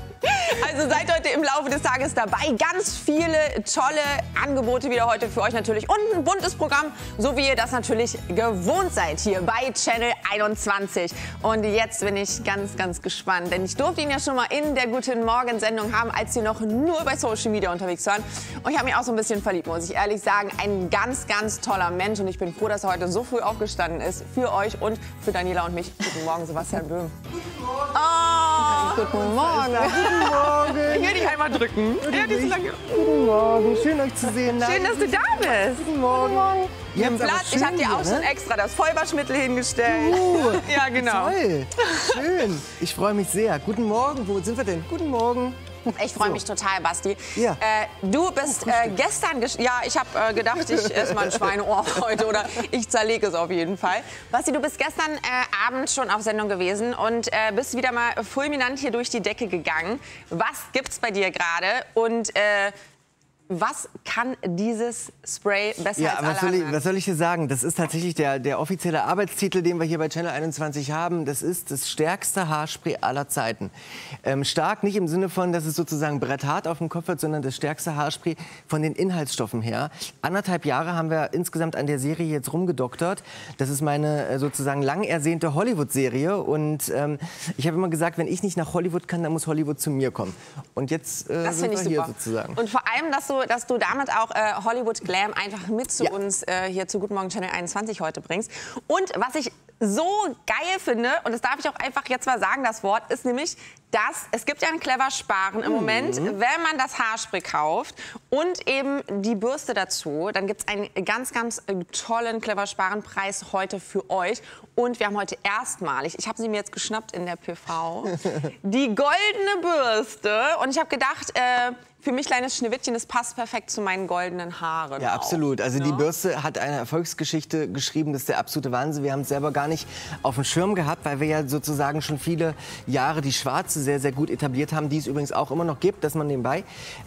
Also seid heute im Laufe des Tages dabei. Ganz viele tolle Angebote wieder heute für euch natürlich. Und ein buntes Programm, so wie ihr das natürlich gewohnt seid hier bei Channel 21. Und jetzt bin ich ganz, ganz gespannt, denn ich durfte ihn ja schon mal in der Guten Morgen-Sendung haben, als sie noch nur bei Social Media unterwegs waren. Und ich habe mich auch so ein bisschen verliebt, muss ich ehrlich sagen. Ein ganz, ganz toller Mensch. Und ich bin froh, dass er heute so früh aufgestanden ist. Für euch und für Daniela und mich. Guten Morgen, Sebastian Böhm. Guten Morgen. Oh, guten Morgen. Guten Morgen. Ich will dich einmal drücken. Ja. Guten Morgen. Schön, euch zu sehen. Schön, dass du da bist. Guten Morgen. Guten Morgen. Ihr Platz. Ich habe dir auch schon ne? extra das Vollwaschmittel hingestellt. Uh, *laughs* ja, genau. Toll. Schön. Ich freue mich sehr. Guten Morgen. Wo sind wir denn? Guten Morgen. *laughs* Ich freue so. mich total, Basti. Ja. Äh, du bist äh, gestern, ja, ich habe äh, gedacht, ich esse mal ein *laughs* Schweineohr heute oder ich zerlege es auf jeden Fall. Basti, du bist gestern äh, Abend schon auf Sendung gewesen und äh, bist wieder mal fulminant hier durch die Decke gegangen. Was gibt's bei dir gerade? Und äh, was kann dieses Spray besser ja, als was soll, ich, was soll ich dir sagen? Das ist tatsächlich der, der offizielle Arbeitstitel, den wir hier bei Channel 21 haben. Das ist das stärkste Haarspray aller Zeiten. Ähm, stark nicht im Sinne von, dass es sozusagen bretthart auf dem Kopf wird, sondern das stärkste Haarspray von den Inhaltsstoffen her. Anderthalb Jahre haben wir insgesamt an der Serie jetzt rumgedoktert. Das ist meine äh, sozusagen lang ersehnte Hollywood-Serie. Und ähm, ich habe immer gesagt, wenn ich nicht nach Hollywood kann, dann muss Hollywood zu mir kommen. Und jetzt äh, das sind wir hier super. sozusagen. Und vor allem, dass du dass du damit auch äh, Hollywood Glam einfach mit zu ja. uns äh, hier zu Guten Morgen Channel 21 heute bringst. Und was ich so geil finde, und das darf ich auch einfach jetzt mal sagen, das Wort, ist nämlich dass es gibt ja ein clever Sparen im Moment, mhm. wenn man das Haarspray kauft und eben die Bürste dazu, dann gibt es einen ganz, ganz äh, tollen clever Sparen Preis heute für euch. Und wir haben heute erstmalig, ich habe sie mir jetzt geschnappt in der PV, *laughs* die goldene Bürste. Und ich habe gedacht, äh, für mich kleines Schneewittchen, das passt perfekt zu meinen goldenen Haaren. Ja, absolut. Also ja? die ne? Bürste hat eine Erfolgsgeschichte geschrieben, das ist der absolute Wahnsinn. Wir haben es selber gar nicht auf dem Schirm gehabt, weil wir ja sozusagen schon viele Jahre die schwarze sehr, sehr gut etabliert haben, die es übrigens auch immer noch gibt, dass man nebenbei.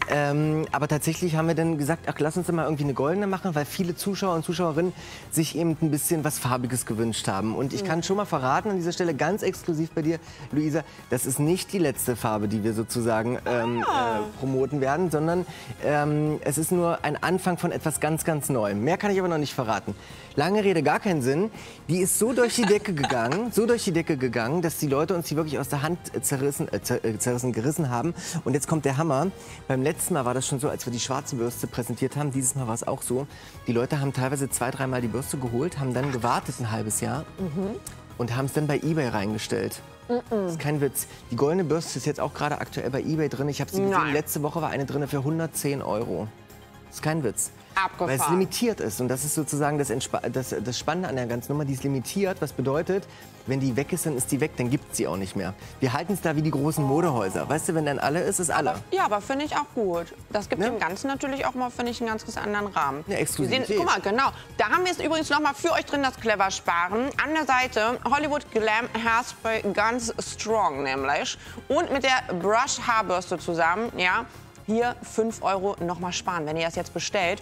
Ähm, aber tatsächlich haben wir dann gesagt, ach, lass uns mal irgendwie eine goldene machen, weil viele Zuschauer und Zuschauerinnen sich eben ein bisschen was Farbiges gewünscht haben. Und ich kann schon mal verraten an dieser Stelle ganz exklusiv bei dir, Luisa, das ist nicht die letzte Farbe, die wir sozusagen ähm, ah. äh, promoten werden werden, sondern ähm, es ist nur ein Anfang von etwas ganz, ganz Neuem. Mehr kann ich aber noch nicht verraten. Lange Rede, gar keinen Sinn. Die ist so durch die Decke gegangen, so durch die Decke gegangen, dass die Leute uns die wirklich aus der Hand zerrissen, äh, äh, zerrissen, gerissen haben. Und jetzt kommt der Hammer. Beim letzten Mal war das schon so, als wir die schwarze Bürste präsentiert haben. Dieses Mal war es auch so. Die Leute haben teilweise zwei, dreimal die Bürste geholt, haben dann gewartet ein halbes Jahr mhm. und haben es dann bei eBay reingestellt. Das ist kein Witz. Die goldene Bürste ist jetzt auch gerade aktuell bei eBay drin. Ich habe sie gesehen, Nein. letzte Woche war eine drin für 110 Euro. Das ist kein Witz. Abgefahren. Weil es limitiert ist. Und das ist sozusagen das, das, das Spannende an der ganzen Nummer. Die ist limitiert, was bedeutet, wenn die weg ist, dann ist die weg, dann gibt es sie auch nicht mehr. Wir halten es da wie die großen Modehäuser. Weißt du, wenn dann alle ist, ist alle. Aber, ja, aber finde ich auch gut. Das gibt ne? dem Ganzen natürlich auch mal, finde ich, einen ganz anderen Rahmen. Eine Exklusivität. guck mal, genau. Da haben wir es übrigens noch mal für euch drin, das Clever Sparen. An der Seite Hollywood Glam Hairspray ganz strong nämlich. Und mit der Brush Haarbürste zusammen, ja, hier 5 Euro noch mal sparen, wenn ihr das jetzt bestellt.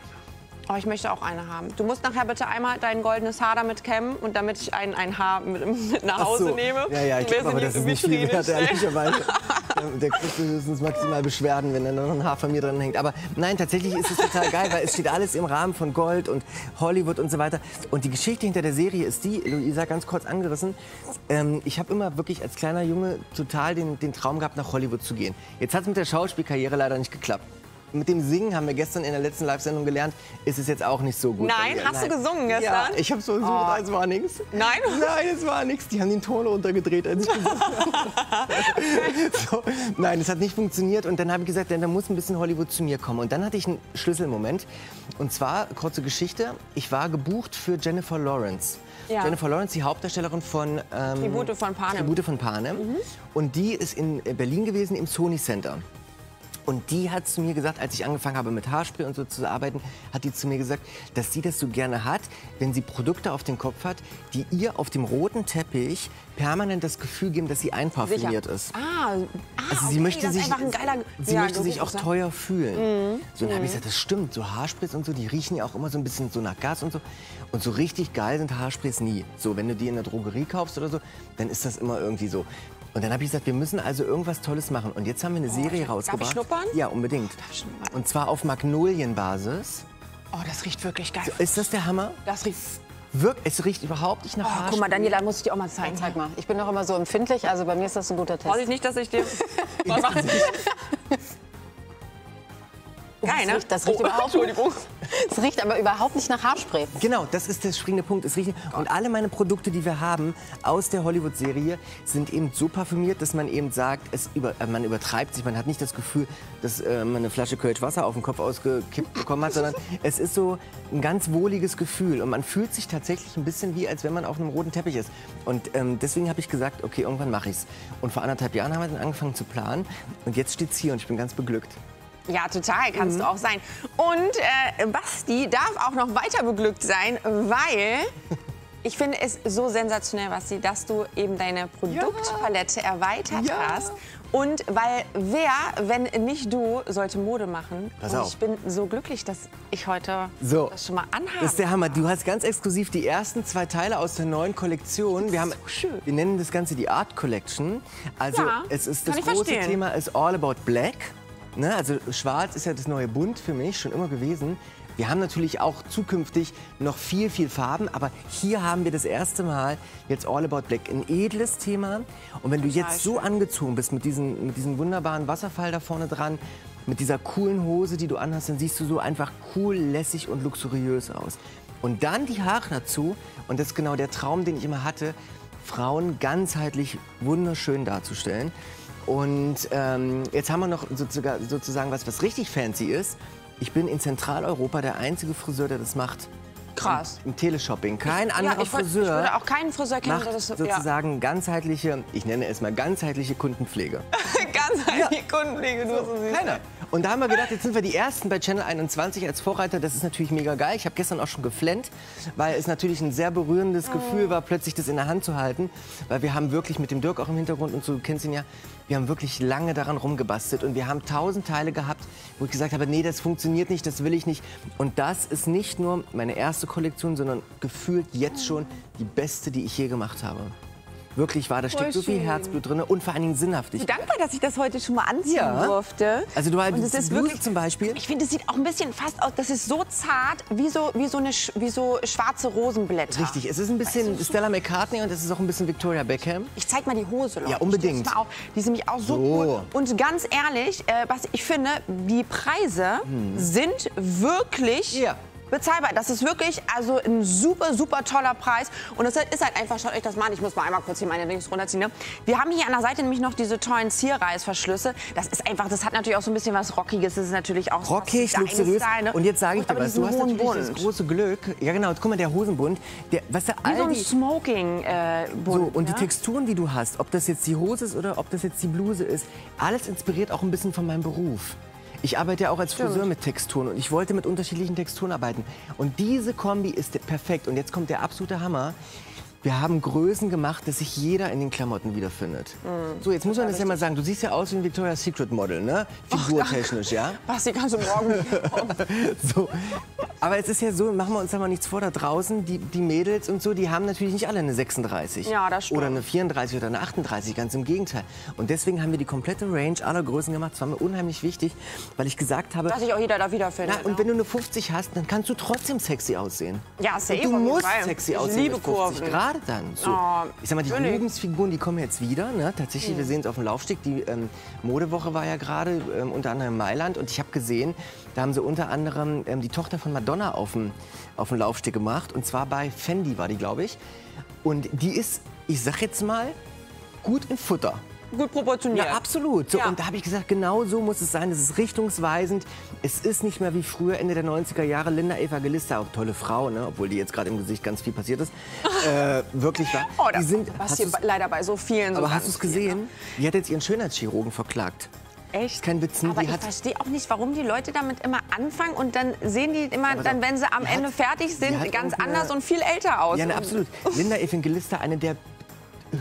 Oh, ich möchte auch eine haben. Du musst nachher bitte einmal dein goldenes Haar damit kämmen und damit ich ein, ein Haar mit, mit nach Hause so. nehme. Ja, ja, ich glaube, aber das ist nicht viel wert, ehrlicherweise. *laughs* der kriegt höchstens maximal Beschwerden, wenn da noch ein Haar von mir dran hängt. Aber nein, tatsächlich ist es total geil, weil es steht alles im Rahmen von Gold und Hollywood und so weiter. Und die Geschichte hinter der Serie ist die, Luisa, ganz kurz angerissen. Ähm, ich habe immer wirklich als kleiner Junge total den, den Traum gehabt, nach Hollywood zu gehen. Jetzt hat es mit der Schauspielkarriere leider nicht geklappt mit dem Singen haben wir gestern in der letzten Live-Sendung gelernt, ist es jetzt auch nicht so gut. Nein, hast Nein. du gesungen gestern? Ja, ich habe so versucht, oh. es war nichts. Nein? Nein, es war nichts. Die haben den Ton runtergedreht, als ich gesungen *laughs* so, Nein, es hat nicht funktioniert. Und dann habe ich gesagt, da muss ein bisschen Hollywood zu mir kommen. Und dann hatte ich einen Schlüsselmoment. Und zwar, kurze Geschichte, ich war gebucht für Jennifer Lawrence. Ja. Jennifer Lawrence, die Hauptdarstellerin von ähm, Tribute von Panem. Tribute von Panem. Mhm. Und die ist in Berlin gewesen im Sony Center. Und die hat zu mir gesagt, als ich angefangen habe mit Haarspray und so zu arbeiten, hat die zu mir gesagt, dass sie das so gerne hat, wenn sie Produkte auf dem Kopf hat, die ihr auf dem roten Teppich permanent das Gefühl geben, dass sie einparfümiert Sicher. ist. Ah, ah also sie möchte sich, geiler, sie ja, möchte sich auch teuer fühlen. Mhm. So, dann habe ich mhm. gesagt, das stimmt. So Haarsprays und so, die riechen ja auch immer so ein bisschen so nach Gas und so. Und so richtig geil sind Haarsprays nie. So, wenn du die in der Drogerie kaufst oder so, dann ist das immer irgendwie so. Und dann habe ich gesagt, wir müssen also irgendwas Tolles machen. Und jetzt haben wir eine Serie oh, rausgebracht. Darf ich schnuppern? Ja, unbedingt. Und zwar auf Magnolienbasis. Oh, das riecht wirklich geil. So, ist das der Hammer? Das riecht Wirkt, es riecht überhaupt nicht nach oh, Guck mal, Daniela, muss ich dir auch mal zeigen. Ja, zeig mal. Ich bin doch immer so empfindlich, also bei mir ist das ein guter Test. Vorsicht nicht, dass ich dir *laughs* was *laughs* Geil, ne? Das riecht, das riecht oh, *laughs* überhaupt Entschuldigung. Es riecht aber überhaupt nicht nach Haarspray. Genau, das ist der springende Punkt. Es riecht, und alle meine Produkte, die wir haben aus der Hollywood-Serie, sind eben so parfümiert, dass man eben sagt, es über, äh, man übertreibt sich. Man hat nicht das Gefühl, dass äh, man eine Flasche Kölsch Wasser auf den Kopf ausgekippt bekommen hat, sondern *laughs* es ist so ein ganz wohliges Gefühl. Und man fühlt sich tatsächlich ein bisschen wie, als wenn man auf einem roten Teppich ist. Und ähm, deswegen habe ich gesagt, okay, irgendwann mache ich es. Und vor anderthalb Jahren haben wir dann angefangen zu planen. Und jetzt steht es hier und ich bin ganz beglückt. Ja, total, kannst mhm. du auch sein. Und äh, Basti darf auch noch weiter beglückt sein, weil ich finde es so sensationell, Basti, dass du eben deine Produktpalette ja. erweitert ja. hast. Und weil wer, wenn nicht du, sollte Mode machen. Pass und auf. ich bin so glücklich, dass ich heute so. das schon mal anhabe. Das ist der Hammer. Du hast ganz exklusiv die ersten zwei Teile aus der neuen Kollektion. Wir, haben, so schön. wir nennen das Ganze die Art Collection. Also ja, es ist das große verstehen. Thema ist All About Black. Ne? Also schwarz ist ja das neue Bunt für mich, schon immer gewesen. Wir haben natürlich auch zukünftig noch viel, viel Farben, aber hier haben wir das erste Mal jetzt All About Black, ein edles Thema. Und wenn du jetzt so angezogen bist mit diesem, mit diesem wunderbaren Wasserfall da vorne dran, mit dieser coolen Hose, die du anhast, dann siehst du so einfach cool, lässig und luxuriös aus. Und dann die Haare dazu, und das ist genau der Traum, den ich immer hatte, Frauen ganzheitlich wunderschön darzustellen. Und ähm, jetzt haben wir noch sozusagen, sozusagen was, was richtig fancy ist. Ich bin in Zentraleuropa der einzige Friseur, der das macht. Krass. Im, im Teleshopping. Kein ja, anderer ich Friseur. Ich würde auch keinen Friseur kennen, macht das sozusagen ja. ganzheitliche, ich nenne es mal ganzheitliche Kundenpflege. *laughs* ganzheitliche ja. Kundenpflege, du so, so Keiner. Und da haben wir gedacht, jetzt sind wir die Ersten bei Channel 21 als Vorreiter. Das ist natürlich mega geil. Ich habe gestern auch schon geflennt, weil es natürlich ein sehr berührendes Gefühl war, plötzlich das in der Hand zu halten. Weil wir haben wirklich mit dem Dirk auch im Hintergrund und so, du kennst ihn ja, wir haben wirklich lange daran rumgebastelt und wir haben tausend Teile gehabt, wo ich gesagt habe, nee, das funktioniert nicht, das will ich nicht. Und das ist nicht nur meine erste Kollektion, sondern gefühlt jetzt schon die beste, die ich je gemacht habe. Wirklich war, da steckt so viel Herzblut drin und vor allen Dingen sinnhaftig. Ich bin dankbar, dass ich das heute schon mal anziehen ja. durfte. Also du halt und ist wirklich zum Beispiel. Ich finde, es sieht auch ein bisschen fast aus, das ist so zart, wie so, wie so, eine, wie so schwarze Rosenblätter. Richtig, es ist ein bisschen weißt du, Stella McCartney und es ist auch ein bisschen Victoria Beckham. Ich zeig mal die Hose, Leute. Ja, unbedingt. Auch, die ist nämlich auch so, so. cool. Und ganz ehrlich, äh, was ich finde, die Preise hm. sind wirklich ja bezahlbar. Das ist wirklich also ein super, super toller Preis. Und es ist halt einfach, schaut euch das mal an. Ich muss mal einmal kurz hier meine Links runterziehen. Ne? Wir haben hier an der Seite nämlich noch diese tollen Zierreißverschlüsse. Das ist einfach, das hat natürlich auch so ein bisschen was Rockiges. Das ist natürlich auch Rockig, so luxuriös. Ne? Und jetzt sage ich dir was, du hast natürlich Bund. das große Glück. Ja genau, guck mal, der Hosenbund. Der, weißt du, Wie all so ein Smoking-Bund. Äh, so, und ja? die Texturen, die du hast, ob das jetzt die Hose ist oder ob das jetzt die Bluse ist, alles inspiriert auch ein bisschen von meinem Beruf. Ich arbeite ja auch als Stimmt. Friseur mit Texturen und ich wollte mit unterschiedlichen Texturen arbeiten. Und diese Kombi ist perfekt. Und jetzt kommt der absolute Hammer. Wir haben Größen gemacht, dass sich jeder in den Klamotten wiederfindet. Mhm. So, jetzt muss man das ja mal sagen. Du siehst ja aus wie ein Victoria's Secret Model, ne? Figurtechnisch, ja? Was, die kannst du morgen *laughs* so. Aber es ist ja so, machen wir uns da mal nichts vor, da draußen, die, die Mädels und so, die haben natürlich nicht alle eine 36. Ja, das stimmt. Oder eine 34 oder eine 38, ganz im Gegenteil. Und deswegen haben wir die komplette Range aller Größen gemacht. Das war mir unheimlich wichtig, weil ich gesagt habe... Dass sich auch jeder da wiederfindet. Na, und ne? wenn du eine 50 hast, dann kannst du trotzdem sexy aussehen. Ja, safe. Und du musst sexy ich aussehen liebe Kurven. Gerade dann. So. Oh, ich sag mal, die Jugendsfiguren, die kommen jetzt wieder. Ne? Tatsächlich, mhm. wir sehen es auf dem Laufsteg. Die ähm, Modewoche war ja gerade ähm, unter anderem in Mailand. Und ich habe gesehen, da haben sie unter anderem ähm, die Tochter von Madonna auf dem, auf dem Laufsteg gemacht. Und zwar bei Fendi war die, glaube ich. Und die ist, ich sag jetzt mal, gut in Futter gut proportioniert. Ja, absolut. So, ja. Und da habe ich gesagt, genau so muss es sein. Es ist richtungsweisend. Es ist nicht mehr wie früher, Ende der 90er Jahre. Linda Evangelista, auch tolle Frau, ne? obwohl die jetzt gerade im Gesicht ganz viel passiert ist. *laughs* äh, wirklich war. Oh, die sind, was hier leider bei so vielen so Aber hast du es gesehen? Ne? Die hat jetzt ihren Schönheitschirurgen verklagt. Echt? Kein Witz. Aber ich verstehe auch nicht, warum die Leute damit immer anfangen und dann sehen die immer, dann, wenn sie am Ende hat, fertig sind, ganz anders und viel älter aus. Ja, ne, absolut. *laughs* Linda Evangelista, eine der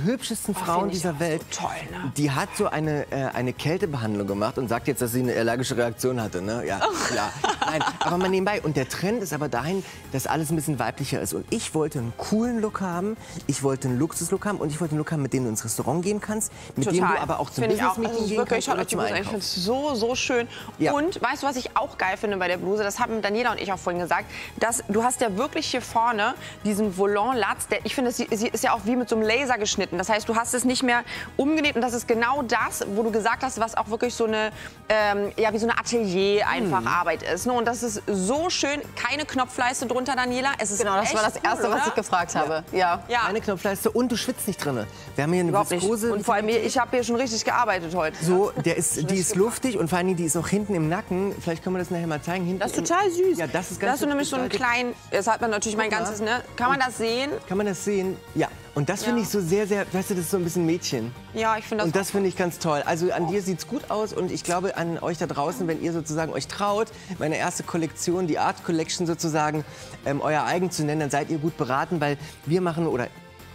hübschesten oh, Frauen dieser Welt. So toll, ne? Die hat so eine, äh, eine Kältebehandlung gemacht und sagt jetzt, dass sie eine allergische Reaktion hatte. Ne? Ja, oh. klar. Nein, aber mal nebenbei. Und der Trend ist aber dahin, dass alles ein bisschen weiblicher ist. Und ich wollte einen coolen Look haben, ich wollte einen Luxuslook haben und ich wollte einen Look haben, mit dem du ins Restaurant gehen kannst, mit Total. dem du aber auch zum Business-Meeting also gehen kannst oder zum Bluse, Ich finde es so, so schön. Ja. Und weißt du, was ich auch geil finde bei der Bluse? Das haben Daniela und ich auch vorhin gesagt. Dass, du hast ja wirklich hier vorne diesen Volant-Latz. Ich finde, sie ist ja auch wie mit so einem Laser geschnitten. Das heißt, du hast es nicht mehr umgenäht und das ist genau das, wo du gesagt hast, was auch wirklich so eine, ähm, ja, wie so eine Atelier einfach mhm. Arbeit ist. Ne? Und das ist so schön, keine Knopfleiste drunter, Daniela. Es ist genau, das war das Erste, cool, was ich gefragt habe. Ja. ja. Keine Knopfleiste und du schwitzt nicht drin. Wir haben hier eine Überhaupt Viskose. Nicht. Und vor allem, ich habe hier schon richtig gearbeitet heute. So, der ist, die ist luftig und vor allem, die ist auch hinten im Nacken. Vielleicht können wir das nachher mal zeigen. Hinten das ist total süß. Ja, das ist ganz Da hast du nämlich so einen kleinen, jetzt hat man natürlich mein ganzes, ne? Kann man das sehen? Kann man das sehen? Ja. Und das finde ich so sehr, sehr, weißt du, das ist so ein bisschen Mädchen. Ja, ich finde das Und das finde ich ganz toll. Also an dir sieht es gut aus und ich glaube an euch da draußen, wenn ihr sozusagen euch traut, meine erste Kollektion, die Art Collection sozusagen, ähm, euer eigen zu nennen, dann seid ihr gut beraten, weil wir machen, oder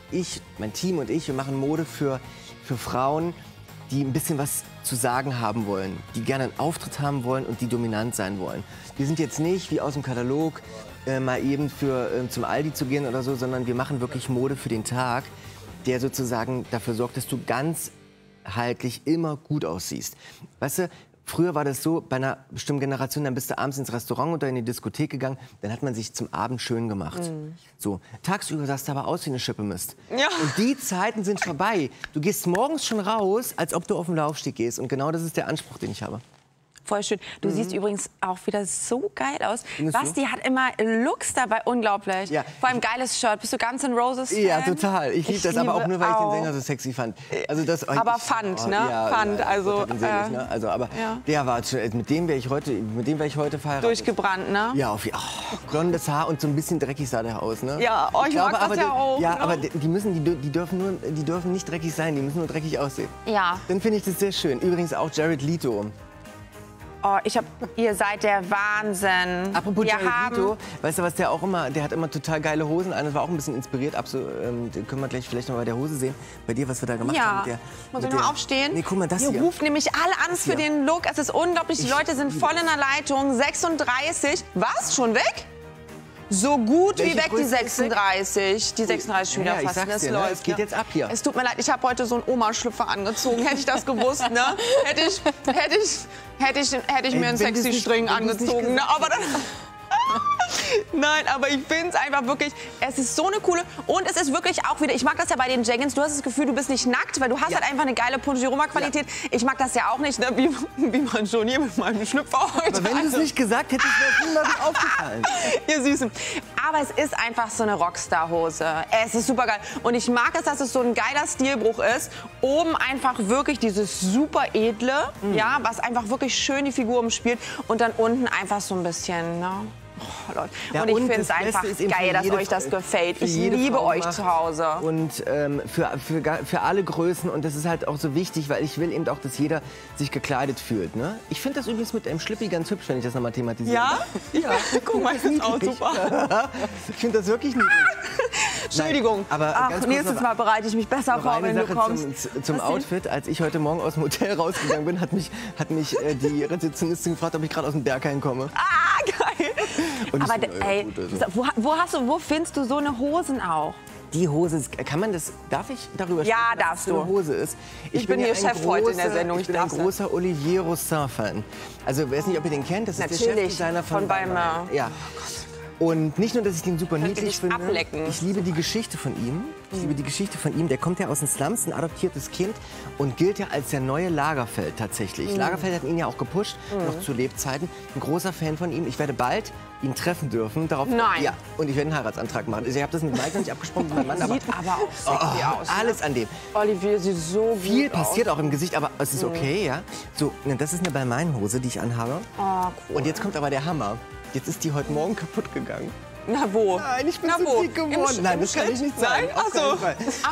ich, mein Team und ich, wir machen Mode für, für Frauen, die ein bisschen was zu sagen haben wollen, die gerne einen Auftritt haben wollen und die dominant sein wollen. Wir sind jetzt nicht wie aus dem Katalog äh, mal eben für, äh, zum Aldi zu gehen oder so, sondern wir machen wirklich Mode für den Tag, der sozusagen dafür sorgt, dass du ganzheitlich immer gut aussiehst. Weißt du, Früher war das so, bei einer bestimmten Generation, dann bist du abends ins Restaurant oder in die Diskothek gegangen, dann hat man sich zum Abend schön gemacht. Mhm. So, tagsüber sahst du aber aus wie eine Schippe Mist. Ja. Und die Zeiten sind vorbei. Du gehst morgens schon raus, als ob du auf den Laufsteg gehst. Und genau das ist der Anspruch, den ich habe. Voll schön. Du mhm. siehst übrigens auch wieder so geil aus. Basti hat immer Looks dabei, unglaublich. Ja. Vor allem geiles Shirt. Bist du ganz in Roses Fan? Ja, total. Ich liebe das, aber auch nur, weil ich den Sänger so sexy fand. Also das, aber ich, fand, oh, ne? Ja, fand, ja, also, äh, ne? also, aber ja. der war, mit dem wäre ich heute, mit dem wäre ich heute verheiratet. Durchgebrannt, ne? Ja, auf, oh, blondes Haar und so ein bisschen dreckig sah der aus, ne? Ja, oh, ich, ich glaube, mag das ja auch. Ja, ne? aber die müssen, die, die dürfen nur, die dürfen nicht dreckig sein, die müssen nur dreckig aussehen. Ja. Dann finde ich das sehr schön. Übrigens auch Jared Leto. Oh, ich hab, ihr seid der Wahnsinn. Apropos wir Jared Leto, weißt du was, der auch immer, der hat immer total geile Hosen an. Das war auch ein bisschen inspiriert. Absolut, ähm, können wir gleich vielleicht noch bei der Hose sehen. Bei dir, was wir da gemacht ja. haben. Mit der, Muss ich mal aufstehen? Nee, guck mal, das ihr hier. ruft nämlich alle an für den Look. Es ist unglaublich. Die Leute sind voll in der Leitung. 36. Was? Schon weg? So gut Welche wie weg die 36. Die 36 schon wieder ja, fast. Das dir, läuft. Ne? Es geht jetzt ab hier. Es tut mir leid, ich habe heute so einen Oma-Schlüpfer angezogen. Hätte ich das gewusst, ne? Hätte ich, hätte ich, hätte ich, hätte ich mir einen sexy String angezogen. Ne? Aber dann Nein, aber ich finde es einfach wirklich, es ist so eine coole und es ist wirklich auch wieder, ich mag das ja bei den Jeggings, du hast das Gefühl, du bist nicht nackt, weil du hast ja. halt einfach eine geile Punjiroma-Qualität. Ja. Ich mag das ja auch nicht, ne? wie, wie man schon hier mit meinem Schlüpfer heute Aber wenn du es nicht gesagt hättest, wäre es niemandem *laughs* aufgefallen. Ihr Süßen. Aber es ist einfach so eine Rockstar-Hose. Es ist super geil. Und ich mag es, dass es so ein geiler Stilbruch ist. Oben einfach wirklich dieses super edle, mhm. ja, was einfach wirklich schön die Figur umspielt. Und dann unten einfach so ein bisschen, ne? Oh. Ja, und ich finde es einfach geil, dass euch das gefällt. Ich liebe Frau euch zu Hause. Und ähm, für, für, für alle Größen. Und das ist halt auch so wichtig, weil ich will eben auch, dass jeder sich gekleidet fühlt. Ne? Ich finde das übrigens mit einem Schlippi ganz hübsch, wenn ich das nochmal thematisiere. Ja? *laughs* Ja. Guck mal, das ist auch super. *laughs* ich finde das wirklich niedlich. Entschuldigung. Nein, aber Ach, nächstes Mal bereite ich mich besser vor, wenn Sache du kommst. Zum, zum Outfit, als ich heute Morgen aus dem Hotel rausgegangen bin, hat mich, hat mich äh, die Rezeptionistin gefragt, ob ich gerade aus dem Berg komme. Ah, geil. Aber ey, gut, also. wo, wo, hast du, wo findest du so eine Hosen auch? Die Hose, kann man das, darf ich darüber sprechen, ja, darfst du. eine Hose ist? Ich, ich bin, bin hier Chef großer, heute in der Sendung. Ich, ich bin ein großer Olivier Roussin-Fan. Also, ich weiß nicht, ob ihr den kennt, das Natürlich, ist der Chefdesigner von, von Weimar. Ja. Oh und nicht nur, dass ich den super niedlich finde, ablecken. ich liebe die Geschichte von ihm. Ich liebe die Geschichte von ihm. Der kommt ja aus den Slums, ein adoptiertes Kind und gilt ja als der neue Lagerfeld tatsächlich. Mhm. Lagerfeld hat ihn ja auch gepusht, mhm. noch zu Lebzeiten. Ein großer Fan von ihm. Ich werde bald ihn treffen dürfen. Darauf, Nein. Ja, und ich werde einen Heiratsantrag machen. Also ich habe das mit Mike noch nicht abgesprochen, mit meinem Mann. Sieht aber, auch sexy oh, aus. Ne? Alles an dem. Olivier sieht so Viel passiert aus. auch im Gesicht, aber es ist mhm. okay, ja. So, das ist eine Balmain-Hose, die ich anhabe. Oh, cool. Und jetzt kommt aber der Hammer. Jetzt ist die heute Morgen kaputt gegangen. Na wo? Nein, ich bin Na, zu wo? dick geworden. Im, Nein, das kann ich nicht sagen. Nein? Achso.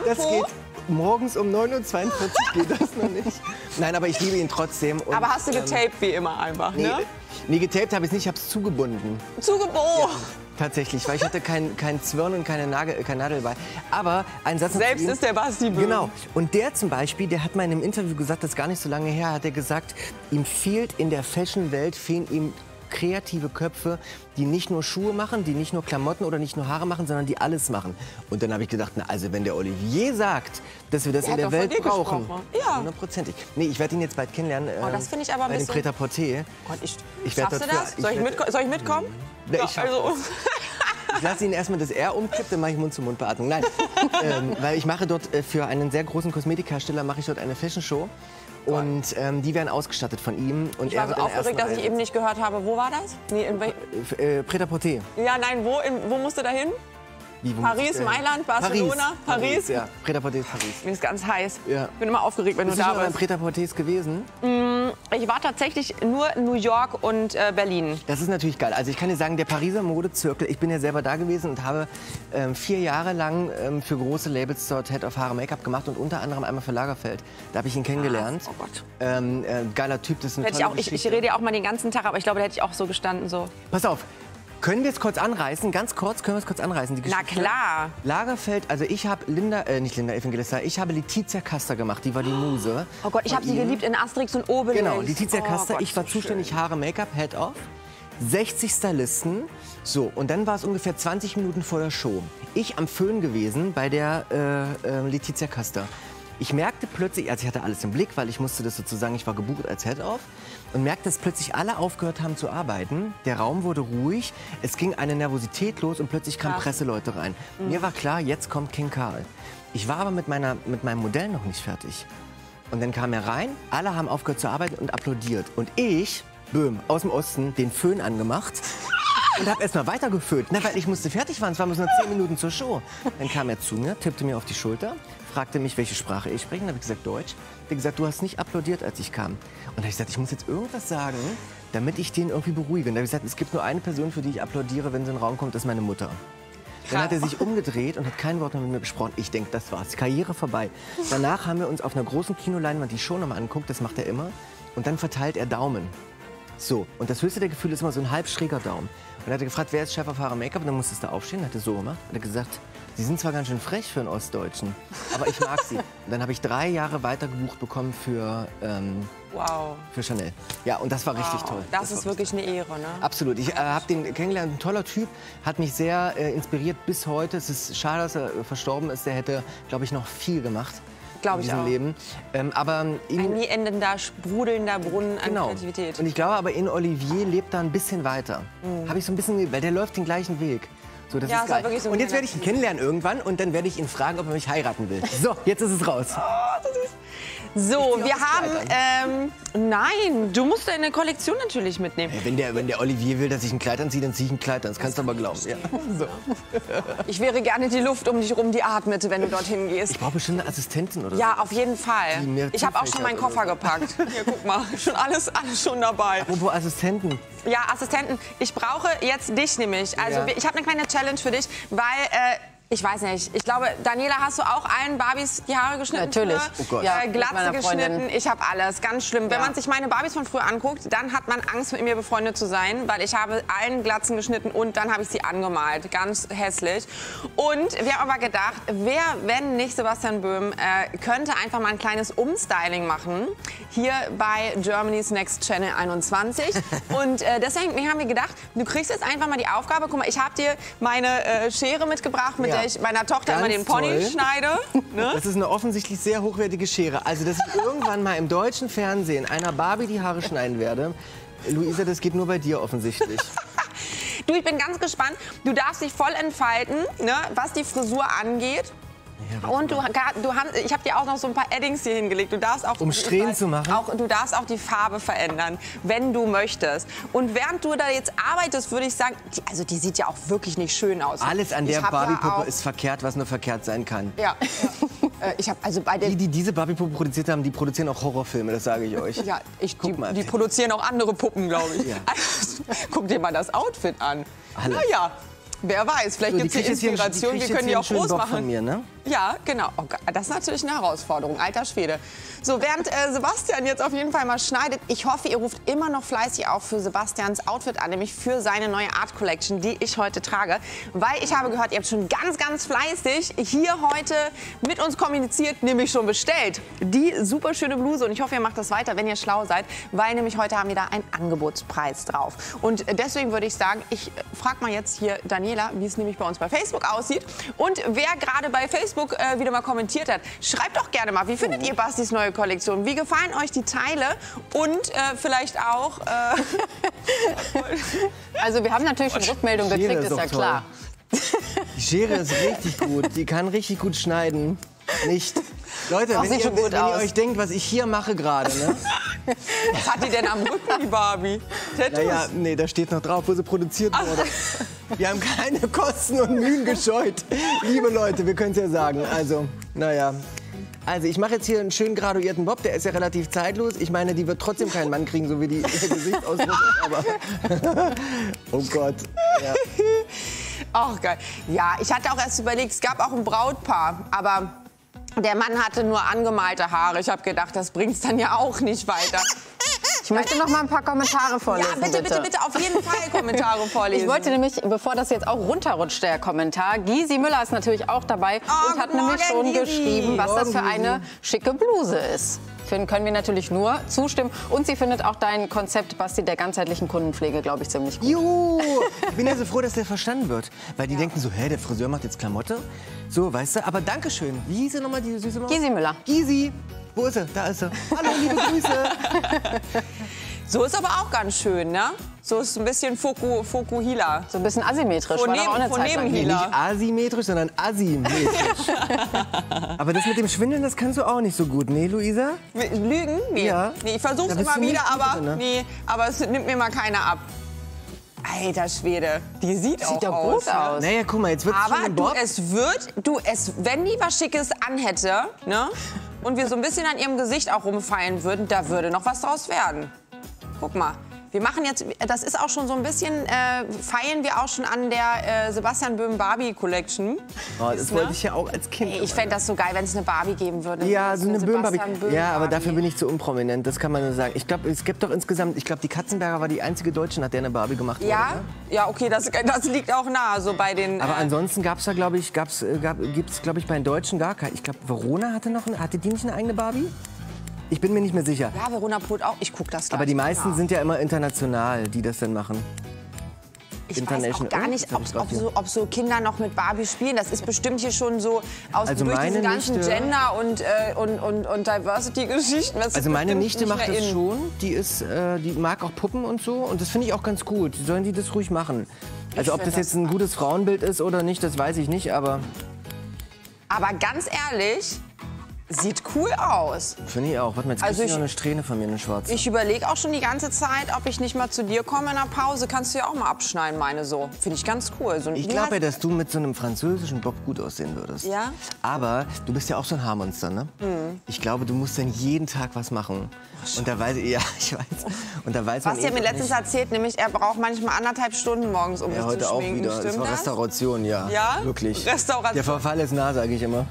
Das geht morgens um 9.42 Uhr geht das noch nicht. Nein, aber ich liebe ihn trotzdem. Und, aber hast du getaped ähm, wie immer einfach, ne? Nee, getaped habe ich nicht, ich habe es zugebunden. Zugebunden? Ja, tatsächlich, weil ich hatte kein, kein Zwirn und keine, Nagel, äh, keine Nadel bei. Aber ein Satz... Selbst ist der Basti Böhm. Genau. Und der zum Beispiel, der hat mal in einem Interview gesagt, das ist gar nicht so lange her, hat er gesagt, ihm fehlt in der Fashion-Welt, fehlen ihm kreative Köpfe, die nicht nur Schuhe machen, die nicht nur Klamotten oder nicht nur Haare machen, sondern die alles machen. Und dann habe ich gedacht, na, also wenn der Olivier sagt, dass wir das der in der Welt brauchen, ja. hundertprozentig. Nee, ich werde ihn jetzt bald kennenlernen. Oh, das finde ich aber ein bisschen... Bei dem Prêt-à-Porter. ich, ich Schaffst du das? Soll ich, mit, soll ich mitkommen? Ja, ich also. *laughs* Ich lasse ihn erstmal, dass er umkippt, dann mache ich Mund-zu-Mund-Beatmung. Nein, *laughs* ähm, weil ich mache dort äh, für einen sehr großen Kosmetikhersteller mache ich dort eine Fashion-Show. Und ähm, die werden ausgestattet von ihm. Und ich war so aufgeregt, dass ich eben nicht gehört habe. Wo war das? Nee, in äh, Prêt-à-Porter. Ja, nein, wo, in, wo musst du da hin? Paris, Mailand, Barcelona, Paris. Paris. Ja, Prêt-à-Porter Paris. Mir ist ganz heiß. Ja. Ich bin immer aufgeregt, wenn bist du da bist. Bist du schon Prêt-à-Porter gewesen? Mm, ich war tatsächlich nur in New York und äh, Berlin. Das ist natürlich geil. Also ich kann dir sagen, der Pariser Modezirkel, ich bin ja selber da gewesen und habe ähm, vier Jahre lang ähm, für große Labels dort Head of Haare Make-up gemacht und unter anderem einmal für Lagerfeld. Da habe ich ihn kennengelernt. Ah, oh Gott. Ähm, äh, geiler Typ, das ist eine hätte ich, auch, ich, ich, rede ja auch mal den ganzen Tag, aber ich glaube, da hätte ich auch so gestanden. So. Pass auf, können wir es kurz anreißen? Ganz kurz, können wir es kurz anreißen? Die Na klar. Lagerfeld, also ich habe Linda, äh, nicht Linda Evangelista, ich habe Letizia Caster gemacht, die war die Muse. Oh Gott, ich habe sie geliebt in Asterix und Obelix. Genau, Letizia oh Gott, ich war so zuständig, schön. Haare, Make-up, Head-Off. 60 Stylisten. So, und dann war es ungefähr 20 Minuten vor der Show. Ich am Föhn gewesen bei der äh, äh, Letizia Caster. Ich merkte plötzlich, also ich hatte alles im Blick, weil ich musste das sozusagen, ich war gebucht als Head-Off und merkte, dass plötzlich alle aufgehört haben zu arbeiten. Der Raum wurde ruhig, es ging eine Nervosität los und plötzlich kamen Presseleute rein. Mhm. Mir war klar, jetzt kommt King Karl. Ich war aber mit, meiner, mit meinem Modell noch nicht fertig. Und dann kam er rein, alle haben aufgehört zu arbeiten und applaudiert. Und ich Böhm, aus dem Osten, den Föhn angemacht und habe erst mal weitergeföhnt. Na, weil ich musste fertig waren, es waren nur zehn Minuten zur Show. Dann kam er zu mir, tippte mir auf die Schulter, fragte mich, welche Sprache ich spreche. Dann habe ich gesagt, Deutsch. Hat gesagt, du hast nicht applaudiert, als ich kam. Und dann habe ich gesagt, ich muss jetzt irgendwas sagen, damit ich den irgendwie beruhige. Und dann habe ich gesagt, es gibt nur eine Person, für die ich applaudiere, wenn sie in den Raum kommt, das ist meine Mutter. Dann hat er sich umgedreht und hat kein Wort mehr mit mir besprochen. Ich denke, das war's. Karriere vorbei. Danach haben wir uns auf einer großen Kinoleinwand die Show nochmal angeguckt. Das macht er immer. Und dann verteilt er Daumen. So. Und das höchste der Gefühle ist immer so ein halb schräger Daumen. Und er hat gefragt, wer ist Chef auf Haare Make-up? Und dann musstest du aufstehen. Hat er so gemacht. Und er hat gesagt, Sie sind zwar ganz schön frech für einen Ostdeutschen, aber ich mag Sie. *laughs* Und dann habe ich drei Jahre weiter gebucht bekommen für, ähm, wow. für Chanel. Ja, und das war wow. richtig toll. Das, das ist wirklich eine Ehre, ne? Absolut. Ich äh, habe den kennengelernt, ein toller Typ, hat mich sehr äh, inspiriert bis heute. Es ist schade, dass er verstorben ist. Der hätte, glaube ich, noch viel gemacht. Glaube ich auch. Leben. Ähm, aber in, ein nie endender, sprudelnder Brunnen an genau. Kreativität. Und ich glaube aber, in Olivier lebt da ein bisschen weiter. Mhm. Habe ich so ein bisschen, weil der läuft den gleichen Weg. So, das ja, ist geil. So und jetzt werde ich ihn kennenlernen irgendwann und dann werde ich ihn fragen, ob er mich heiraten will. So, jetzt ist es raus. Oh, ist so, wir haben. Ähm, nein, du musst deine Kollektion natürlich mitnehmen. Wenn, der, wenn der Olivier will, dass ich ein Kleid anziehe, dann ziehe ich ein Kleid an. Das kannst du aber glauben. Ja. So. Ich wäre gerne die Luft um dich rum, die atmete, wenn du dorthin gehst. Ich brauche bestimmt eine Assistentin oder Ja, so. auf jeden Fall. Ich habe auch schon meinen Koffer gepackt. *laughs* Hier, guck mal, schon alles, alles schon dabei. Apropos Assistenten. Ja, Assistenten. Ich brauche jetzt dich nämlich. Also, ja. ich habe eine kleine Challenge für dich, weil. Äh, ich weiß nicht. Ich glaube, Daniela, hast du auch allen Barbies die Haare geschnitten? Natürlich. Oh Gott. Ja, Glatze geschnitten. Ich habe alles. Ganz schlimm. Ja. Wenn man sich meine Barbies von früher anguckt, dann hat man Angst, mit mir befreundet zu sein, weil ich habe allen Glatzen geschnitten und dann habe ich sie angemalt. Ganz hässlich. Und wir haben aber gedacht, wer, wenn nicht Sebastian Böhm, äh, könnte einfach mal ein kleines Umstyling machen. Hier bei Germany's Next Channel 21. *laughs* und äh, deswegen haben wir gedacht, du kriegst jetzt einfach mal die Aufgabe. Guck mal, ich habe dir meine äh, Schere mitgebracht mit ja der ich meiner Tochter Ganz immer den Pony toll. schneide. Ne? Das ist eine offensichtlich sehr hochwertige Schere. Also, dass ich irgendwann mal im deutschen Fernsehen einer Barbie die Haare schneiden werde, Luisa, das geht nur bei dir offensichtlich. *laughs* du, ich bin ganz gespannt. Du darfst dich voll entfalten, ne, was die Frisur angeht. Ja, und du, du hast, ich habe dir auch noch so ein paar Eddings hier hingelegt. Du darfst auch um Strähnen zu machen. Auch, du darfst auch die Farbe verändern, wenn du möchtest. Und während du da jetzt arbeitest, würde ich sagen, die, also die sieht ja auch wirklich nicht schön aus. Alles an der Barbie-Puppe ist verkehrt, was nur verkehrt sein kann. Ja. Äh, ich habe also bei die, die diese Barbie-Puppe produziert haben, die produzieren auch Horrorfilme, das sage ich euch. Ja, ich, Guck die, mal. die produzieren auch andere Puppen, glaube ich. Ja. *laughs* Also, guck dir mal das Outfit an. Alles. Naja, wer weiß, vielleicht so, gibt es Inspiration, wir können die auch groß machen. Von mir, ne? Ja, genau. Oh, das ist natürlich eine Herausforderung, alter Schwede. So, während äh, Sebastian jetzt auf jeden Fall mal schneidet, ich hoffe, ihr ruft immer noch fleißig auf für Sebastians Outfit an, nämlich für seine neue Art Collection, die ich heute trage. Weil ich habe gehört, ihr habt schon ganz, ganz fleißig hier heute mit uns kommuniziert, nämlich schon bestellt. Die super schöne Bluse und ich hoffe, ihr macht das weiter, wenn ihr schlau seid, weil nämlich heute haben wir da einen Angebotspreis drauf. Und deswegen würde ich sagen, ich frage mal jetzt hier Daniela, wie es nämlich bei uns bei Facebook aussieht. Und wer gerade bei Facebook äh, wieder mal kommentiert hat. Schreibt doch gerne mal, wie findet ihr Bastis neue Kollektion? Wie gefallen euch die Teile? Und äh, vielleicht auch... Äh *laughs* also wir haben natürlich schon Rückmeldung gekriegt, ist, ist ja toll. klar. Die Schere ist richtig gut. Die kann richtig gut schneiden. Nicht. Leute, wenn, ihr, wenn ihr, euch denkt, was ich hier mache gerade, ne? Was hat die denn am Rücken, die Barbie? Tattoos? Naja, nee, da steht noch drauf, wo sie produziert wurde. Wir haben keine Kosten und Mühen gescheut. Liebe Leute, wir können es ja sagen. Also, naja. Also ich mache jetzt hier einen schön graduierten Bob, der ist ja relativ zeitlos. Ich meine, die wird trotzdem keinen Mann kriegen, so wie die ihr *laughs* Gesichtsausdruck aber *laughs* oh Gott. Ja. Ach geil. Ja, ich hatte auch erst überlegt, es gab auch ein Brautpaar, aber der Mann hatte nur angemalte Haare. Ich habe gedacht, das bringt es dann ja auch nicht weiter. *laughs* Ich möchte noch mal ein paar Kommentare vorlesen. Ja, bitte, bitte, bitte, auf jeden Fall Kommentare *laughs* vorlesen. Ich wollte nämlich, bevor das jetzt auch runterrutscht, der Kommentar, Gysi Müller ist natürlich auch dabei oh, und hat nämlich schon Gysi. geschrieben, was das für eine schicke Bluse ist. Finden können wir natürlich nur zustimmen. Und sie findet auch dein Konzept, Basti, der ganzheitlichen Kundenpflege, glaube ich, ziemlich gut. Juhu! Ich bin ja so froh, dass der verstanden wird. Weil die ja. denken so, hä, der Friseur macht jetzt Klamotte? So, weißt du? Aber Dankeschön. Wie hieß sie nochmal, die süße Maus? Gysi Müller. Gysi. Wo ist sie? Da ist sie. Hallo, liebe Grüße. *laughs* So ist aber auch ganz schön, ne? So ist ein bisschen Foku, Fokuhila. So ein bisschen asymmetrisch. Von, neben, von neben nee, Nicht asymmetrisch, sondern asymmetrisch. *laughs* aber das mit dem Schwindeln, das kannst du auch nicht so gut, ne, Luisa? Lügen? Nee. Ja. Nee, ich versuch's immer wieder, aber, drin, ne? nee, aber es nimmt mir mal keiner ab. Alter Schwede, die sieht, sieht auch aus. gut aus. Naja, guck mal, jetzt wird Aber du, es wird, du, es, wenn die was Schickes anhätte, ne, und wir so ein bisschen an ihrem Gesicht auch rumfallen würden, da würde noch was draus werden. Guck mal. Wir machen jetzt, das ist auch schon so ein bisschen, äh, feiern wir auch schon an der äh, Sebastian Böhm Barbie Collection. Oh, das wollte ne? ich ja auch als Kind. Ey, ich fände das so geil, wenn es eine Barbie geben würde. Ja, so eine Böhm Barbie. Böhm ja, aber dafür bin ich zu unprominent, das kann man nur sagen. Ich glaube, es gibt doch insgesamt, ich glaube, die Katzenberger war die einzige Deutsche, nach der eine Barbie gemacht wurde. Ja, ne? ja, okay, das, das liegt auch nahe, so bei den. Aber äh, ansonsten gab es da, glaube ich, gab's, äh, gab, gibt es, glaube ich, bei den Deutschen gar keine. Ich glaube, Verona hatte noch, hatte die nicht eine eigene Barbie? Ich bin mir nicht mehr sicher. Ja, Verona Pult auch. Ich gucke das gleich. Aber die meisten genau. sind ja immer international, die das dann machen. Ich weiß auch gar nicht, ob, ob, so, ob, so, Kinder noch mit Barbie spielen. Das ist bestimmt hier schon so aus also durch diese ganzen Nichte, Gender- und, äh, und, und, und Diversity-Geschichten. Also meine Nichte macht das in. schon. Die, ist, äh, die mag auch Puppen und so. Und das finde ich auch ganz gut. Sollen die das ruhig machen. Also ich ob das jetzt ein gutes Frauenbild ist oder nicht, das weiß ich nicht. Aber, aber ganz ehrlich, Sieht cool aus. Finde ich auch. Warte mal, jetzt also ich, noch eine Strähne von mir, eine schwarze. Ich überlege auch schon die ganze Zeit, ob ich nicht mal zu dir komme in der Pause. Kannst du ja auch mal abschneiden, meine so. Finde ich ganz cool. So, ich glaube ja, dass du mit so einem französischen Bob gut aussehen würdest. Ja? Aber du bist ja auch so ein Haarmonster, ne? Mhm. Ich glaube, du musst dann jeden Tag was machen. Ach, und da weiß ich, ja, *laughs* ich weiß. Und da weiß was man eh mir letztens nicht. erzählt, nämlich er braucht manchmal anderthalb Stunden morgens, um ja, sich zu schminken. heute auch wieder. Stimmt das war? Restauration, ja. Ja? Wirklich. Restauration. Der Verfall ist nah, sage ich immer.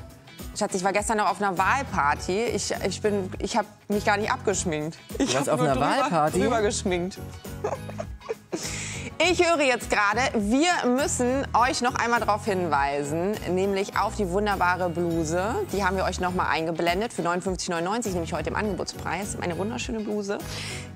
Schatz, ich war gestern noch auf einer Wahlparty. Ich, ich, ich habe mich gar nicht abgeschminkt. Ich habe auf einer drüber, Wahlparty? drüber geschminkt. *laughs* Ich höre jetzt gerade, wir müssen euch noch einmal darauf hinweisen, nämlich auf die wunderbare Bluse. Die haben wir euch noch mal eingeblendet für 59,99, nämlich heute im Angebotspreis. Eine wunderschöne Bluse,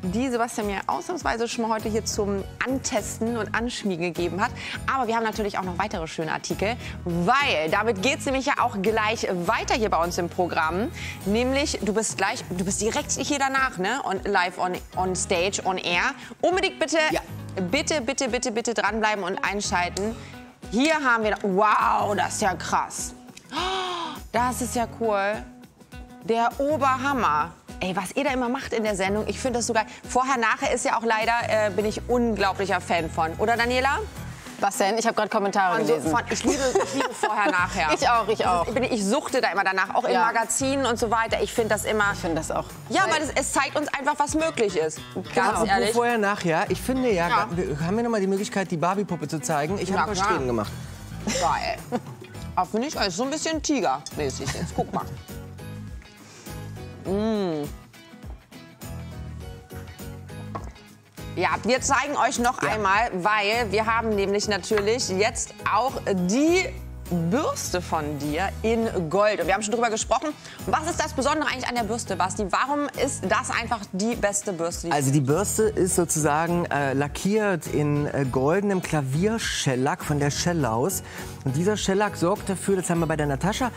die Sebastian mir ausnahmsweise schon mal heute hier zum Antesten und Anschmiegen gegeben hat. Aber wir haben natürlich auch noch weitere schöne Artikel, weil damit geht es nämlich ja auch gleich weiter hier bei uns im Programm. Nämlich, du bist gleich, du bist direkt hier danach, ne? Und live on, on stage, on air. Unbedingt bitte ja bitte, bitte, bitte, bitte dranbleiben und einschalten. Hier haben wir, wow, das ist ja krass. Das ist ja cool. Der Oberhammer. Ey, was ihr da immer macht in der Sendung, ich finde das sogar. Vorher, nachher ist ja auch leider, äh, bin ich unglaublicher Fan von. Oder Daniela? Was denn? Ich habe gerade Kommentare von, gelesen. Von, ich, liebe, ich liebe *laughs* vorher, nachher. ich auch, ich auch. Ich, bin, ich, suchte da immer danach, auch in ja. Magazinen und so weiter. Ich finde das immer... Ich finde das auch. Ja, weil es, es, zeigt uns einfach, was möglich ist. Ganz genau. ehrlich. Vorher, nachher. Ich finde ja, ja. Wir, haben wir noch mal die Möglichkeit, die Barbie-Puppe zu zeigen. Ich habe ein paar Strähnen gemacht. Geil. Aber finde ich, also so ein bisschen Tiger-mäßig jetzt. Guck mal. Mmh. Ja, wir zeigen euch noch ja. einmal, weil wir haben nämlich natürlich jetzt auch die Bürste von dir in Gold. Und wir haben schon drüber gesprochen. Was ist das Besondere eigentlich an der Bürste, Basti? Warum ist das einfach die beste Bürste? Die also die Bürste ist sozusagen äh, lackiert in äh, goldenem Klavierschellack von der Schellaus. Und dieser Schellack sorgt dafür, das haben wir bei der Natascha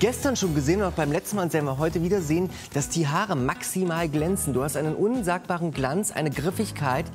gestern schon gesehen und auch beim letzten Mal werden wir heute wieder sehen, dass die Haare maximal glänzen. Du hast einen unsagbaren Glanz, eine Griffigkeit.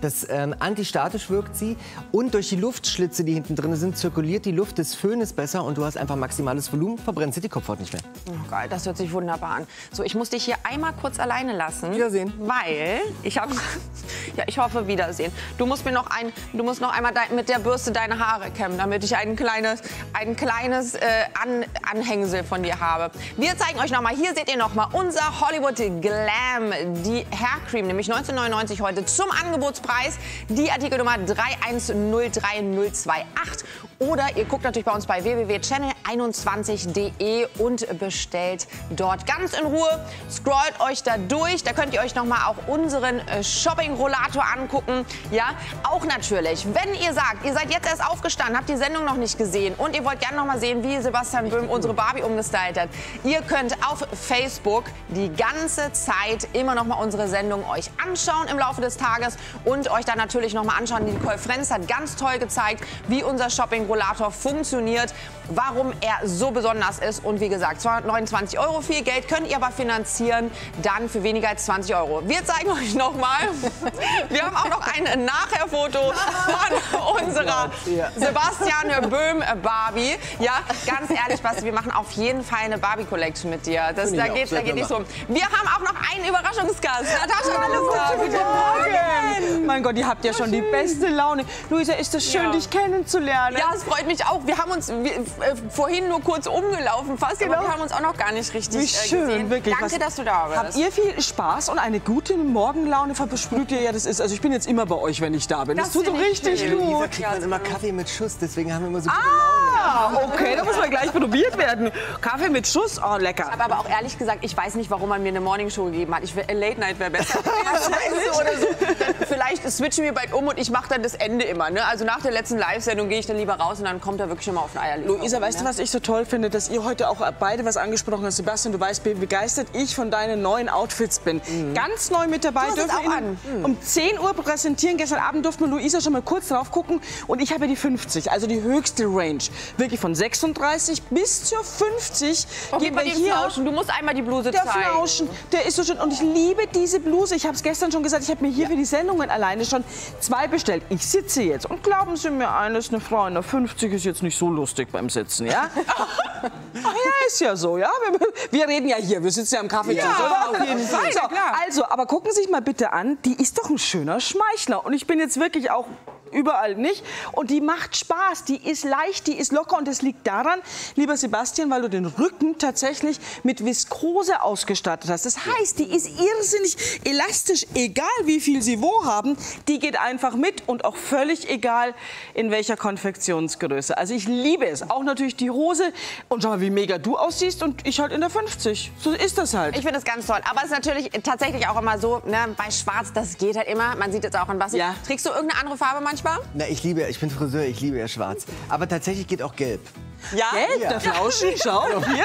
Das ähm, antistatisch wirkt sie. Und durch die Luftschlitze, die hinten drin sind, zirkuliert die Luft des Föhn ist besser und du hast einfach maximales Volumen, verbrennst dir die Kopfhaut nicht mehr. Oh, geil, das hört sich wunderbar an. So, ich muss dich hier einmal kurz alleine lassen. Wiedersehen. Weil ich habe, *laughs* ja, ich hoffe Wiedersehen. Du musst mir noch ein, du musst noch einmal mit der Bürste deine Haare kämmen, damit ich ein kleines, ein kleines äh, An Anhängsel von dir habe. Wir zeigen euch noch mal. Hier seht ihr noch mal unser Hollywood Glam, die Hair Cream, nämlich 1999 heute zum Angebotspreis. Die Artikelnummer 3103028 oder ihr guckt natürlich bei uns bei www.channel21.de und bestellt dort ganz in Ruhe. Scrollt euch da durch. Da könnt ihr euch noch mal auch unseren äh, Shopping-Rollator angucken. Ja, auch natürlich, wenn ihr sagt, ihr seid jetzt erst aufgestanden, habt die Sendung noch nicht gesehen und ihr wollt gerne noch mal sehen, wie Sebastian Böhm unsere Barbie umgestylt hat. Ihr könnt auf Facebook die ganze Zeit immer noch mal unsere Sendung euch anschauen im Laufe des Tages und euch dann natürlich noch mal anschauen. Nicole Frenz hat ganz toll gezeigt, wie unser Shopping Rollator funktioniert, warum er so besonders ist und wie gesagt, 229 Euro viel Geld könnt ihr aber finanzieren, dann für weniger als 20 Euro. Wir zeigen euch nochmal, wir haben auch noch ein Nachherfoto von unserer Sebastian Böhm Barbie. Ja, ganz ehrlich, Basti, wir machen auf jeden Fall eine Barbie Collection mit dir. Das, da geht, da geht nicht so. Wir haben auch noch einen Überraschungsgast. Natascha, hallo. Guten Morgen. Mein Gott, ihr habt ja schon die beste Laune. Luisa, ist es schön, dich kennenzulernen. Ja, es freut mich auch. Wir haben uns wir, äh, vorhin nur kurz umgelaufen fast, genau. aber wir haben uns auch noch gar nicht richtig Wie äh, schön, gesehen. Wirklich. Danke, Was, dass du da bist. Habt ihr viel Spaß und eine gute Morgenlaune versprüht ihr ja, das ist. Also ich bin jetzt immer bei euch, wenn ich da bin. Das, das tut so richtig gut. Luisa kriegt man immer Kaffee mit Schuss, deswegen haben wir immer so gute ah, Laune. okay, da muss man gleich probiert werden. Kaffee mit Schuss, oh lecker. Aber, aber auch ehrlich gesagt, ich weiß nicht, warum man mir eine Morningshow gegeben hat. Ich will, Late Night wäre besser. *laughs* oder so. Vielleicht switchen wir bald um und ich mache dann das Ende immer. Ne? Also nach der letzten Live-Sendung gehe ich dann lieber raus und dann kommt er wirklich immer auf den Eierlegger. Luisa, weißt du, was ich so toll finde? Dass ihr heute auch beide was angesprochen habt. Sebastian, du weißt, wie begeistert ich von deinen neuen Outfits bin. Mhm. Ganz neu mit dabei. Du dürfen auch an. Mhm. Um 10 Uhr präsentieren. Gestern Abend durfte man Luisa schon mal kurz drauf gucken. Und ich habe die 50, also die höchste Range. Wirklich von 36 bis zur 50. Okay, gehen wir hier. Flauschen. Du musst einmal die Bluse der zeigen. Der Flauschen, der ist so schön. Und ich liebe diese Bluse. Ich habe es gestern schon gesagt, ich habe mir hier ja. für die Sendungen alleine schon zwei bestellt. Ich sitze jetzt und glauben Sie mir eines, eine Frau in der 50 ist jetzt nicht so lustig beim Sitzen, ja? *laughs* Ach ja, ist ja so, ja? Wir, wir, reden ja hier, wir sitzen ja am Kaffeetisch, ja, oder? Auf jeden Fall, so, Also, aber gucken Sie sich mal bitte an, die ist doch ein schöner Schmeichler. Und ich bin jetzt wirklich auch überall nicht. Und die macht Spaß, die ist leicht, die ist locker. Und das liegt daran, lieber Sebastian, weil du den Rücken tatsächlich mit Viskose ausgestattet hast. Das heißt, die ist irrsinnig elastisch, egal wie viel sie wo haben. Die geht einfach mit und auch völlig egal, in welcher Konfektionsgröße. Also ich liebe es. Auch natürlich die Hose. Und schau mal, wie mega du aussiehst und ich halt in der 50. So ist das halt. Ich finde das ganz toll. Aber es ist natürlich tatsächlich auch immer so, ne, bei Schwarz, das geht halt immer. Man sieht jetzt auch an was. Ja. Trägst du irgendeine andere Farbe manchmal? Manchmal? Na, ich liebe, ich bin Friseur, ich liebe ja schwarz. Aber tatsächlich geht auch gelb. Ja, Gelb, ja. der Flauschen, schau. Hier.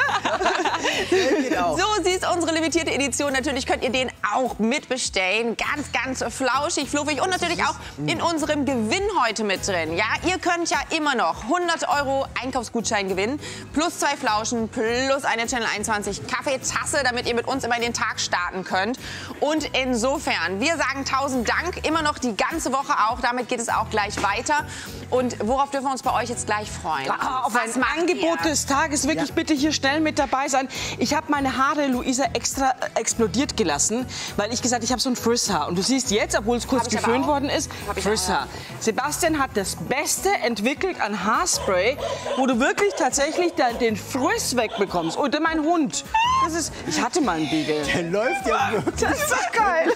*laughs* so sieht unsere limitierte Edition. Natürlich könnt ihr den auch mitbestellen. Ganz, ganz flauschig, fluffig und natürlich auch in unserem Gewinn heute mit drin. Ja, ihr könnt ja immer noch 100 Euro Einkaufsgutschein gewinnen. Plus zwei Flauschen, plus eine Channel 21 Kaffeetasse, damit ihr mit uns immer in den Tag starten könnt. Und insofern, wir sagen tausend Dank. Immer noch die ganze Woche auch. Damit geht es auch gleich weiter. Und worauf dürfen wir uns bei euch jetzt gleich freuen? Ah, auf ein Angebot ihr? des Tages. Wirklich ja. bitte hier schnell mit dabei sein. Ich habe meine Haare, Luisa, extra äh, explodiert gelassen, weil ich gesagt ich habe so ein Frizzhaar. Und du siehst jetzt, obwohl es kurz geföhnt worden ist, Frizzhaar. Sebastian hat das Beste entwickelt an Haarspray, wo du wirklich tatsächlich den Frizz wegbekommst. Und mein Hund. Das ist, ich hatte mal einen Beagle. Der läuft ja wirklich. Das ist doch geil.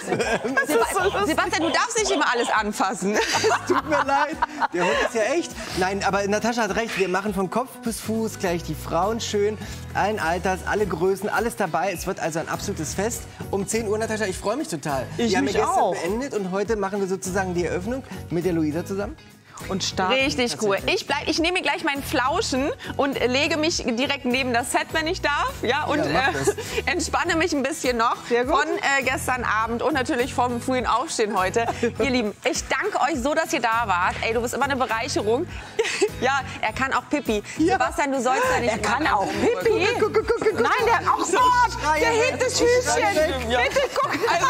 Das ist so Sebastian, du darfst nicht immer alles anfassen. Es tut mir leid. Der Hund ist ja echt. Nein, aber Natascha hat recht. Wir machen von Kopf bis Fuß gleich die Frauen schön. Allen Alters, alle Größen, alles dabei. Es wird also ein absolutes Fest. Um 10 Uhr, Natascha, ich freue mich total. Ich wir haben mich gestern auch. beendet und heute machen wir sozusagen die Eröffnung mit der Luisa zusammen und starten. Richtig cool. Ich, bleib, ich nehme gleich meinen Flauschen und lege mich direkt neben das Set, wenn ich darf. Ja, und ja, äh, *laughs* entspanne mich ein bisschen noch von äh, gestern Abend und natürlich vom frühen Aufstehen heute. *laughs* ihr Lieben, ich danke euch so, dass ihr da wart. Ey, du bist immer eine Bereicherung. *laughs* ja, er kann auch Pipi. Ja. Sebastian, du sollst ja nicht Er kann auch Pipi? Guck, guck, guck, Nein, der hat auch Mord. Der hebt das Füßchen. Bitte guck. Also,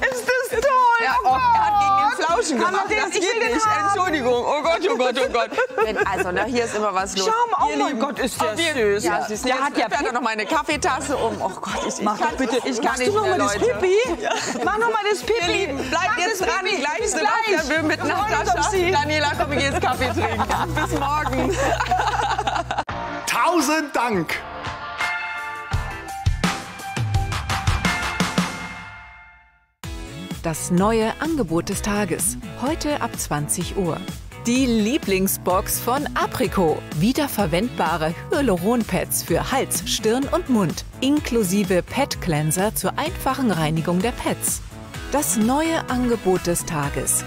ist das toll. Ja, oh, den Flauschen gemacht. Das geht nicht. Entschuldigung. Oh Gott, oh Gott, oh Gott. *laughs* Also, ne, hier ist immer was los. Schau mal, oh mein Lieben. Gott, ist der süß. Ja, süß. Der hat ja noch meine Kaffeetasse um. Oh Gott, ich, ich Mach kann, bitte. Ich kann nicht du noch mal das Pipi? Ja. Mach noch mal das Pipi. Ihr Lieben, bleibt Mach jetzt dran. Pipi. Gleich Sebastian Böhm mit Natascha. Daniela, komm, wir gehen jetzt Kaffee trinken. *laughs* Bis morgen. *laughs* Tausend Dank. Das neue Angebot des Tages. Heute ab 20 Uhr. Die Lieblingsbox von Aprico. Wiederverwendbare Hyaluron-Pads für Hals, Stirn und Mund. Inklusive Pet-Cleanser zur einfachen Reinigung der Pads. Das neue Angebot des Tages.